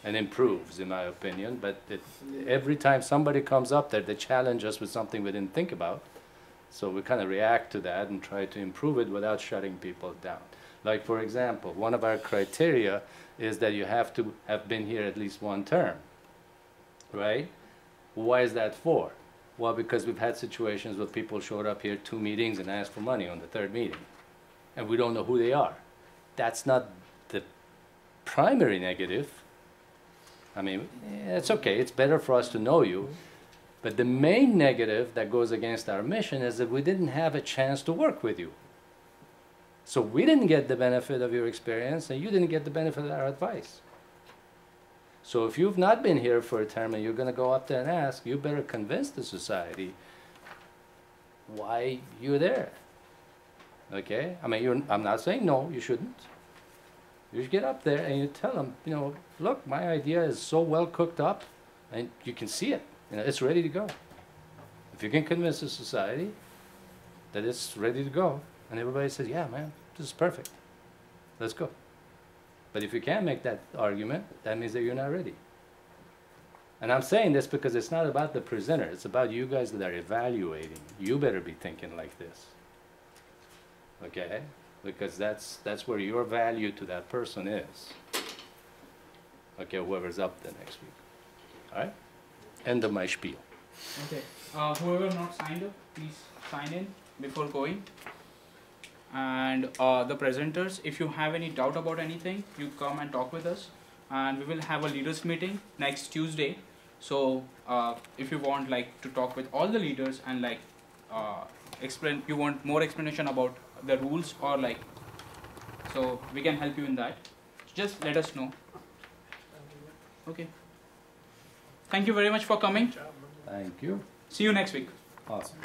and improves, in my opinion, but it, every time somebody comes up there, they challenge us with something we didn't think about. So we kind of react to that and try to improve it without shutting people down. Like, for example, one of our criteria is that you have to have been here at least one term, right? Why is that for? Well, because we've had situations where people showed up here two meetings and asked for money on the third meeting, and we don't know who they are. That's not the primary negative. I mean, it's okay, it's better for us to know you. But the main negative that goes against our mission is that we didn't have a chance to work with you. So we didn't get the benefit of your experience, and you didn't get the benefit of our advice. So if you've not been here for a term and you're going to go up there and ask, you better convince the society why you're there. Okay? I mean, I'm not saying no, you shouldn't. You should get up there and you tell them, you know, look, my idea is so well cooked up, and you can see it. You know, it's ready to go. If you can convince the society that it's ready to go, and everybody says, yeah, man, this is perfect. Let's go. But if you can't make that argument, that means that you're not ready. And I'm saying this because it's not about the presenter, it's about you guys that are evaluating. You better be thinking like this. Okay? Because that's that's where your value to that person is. Okay, whoever's up the next week. Alright? End of my spiel. Okay. Uh, whoever not signed up, please sign in before going. And uh, the presenters, if you have any doubt about anything, you come and talk with us. And we will have a leaders meeting next Tuesday. So uh, if you want like to talk with all the leaders and like uh, explain, you want more explanation about the rules or like, so we can help you in that. Just let us know. Okay. Thank you very much for coming. Thank you. See you next week. Awesome.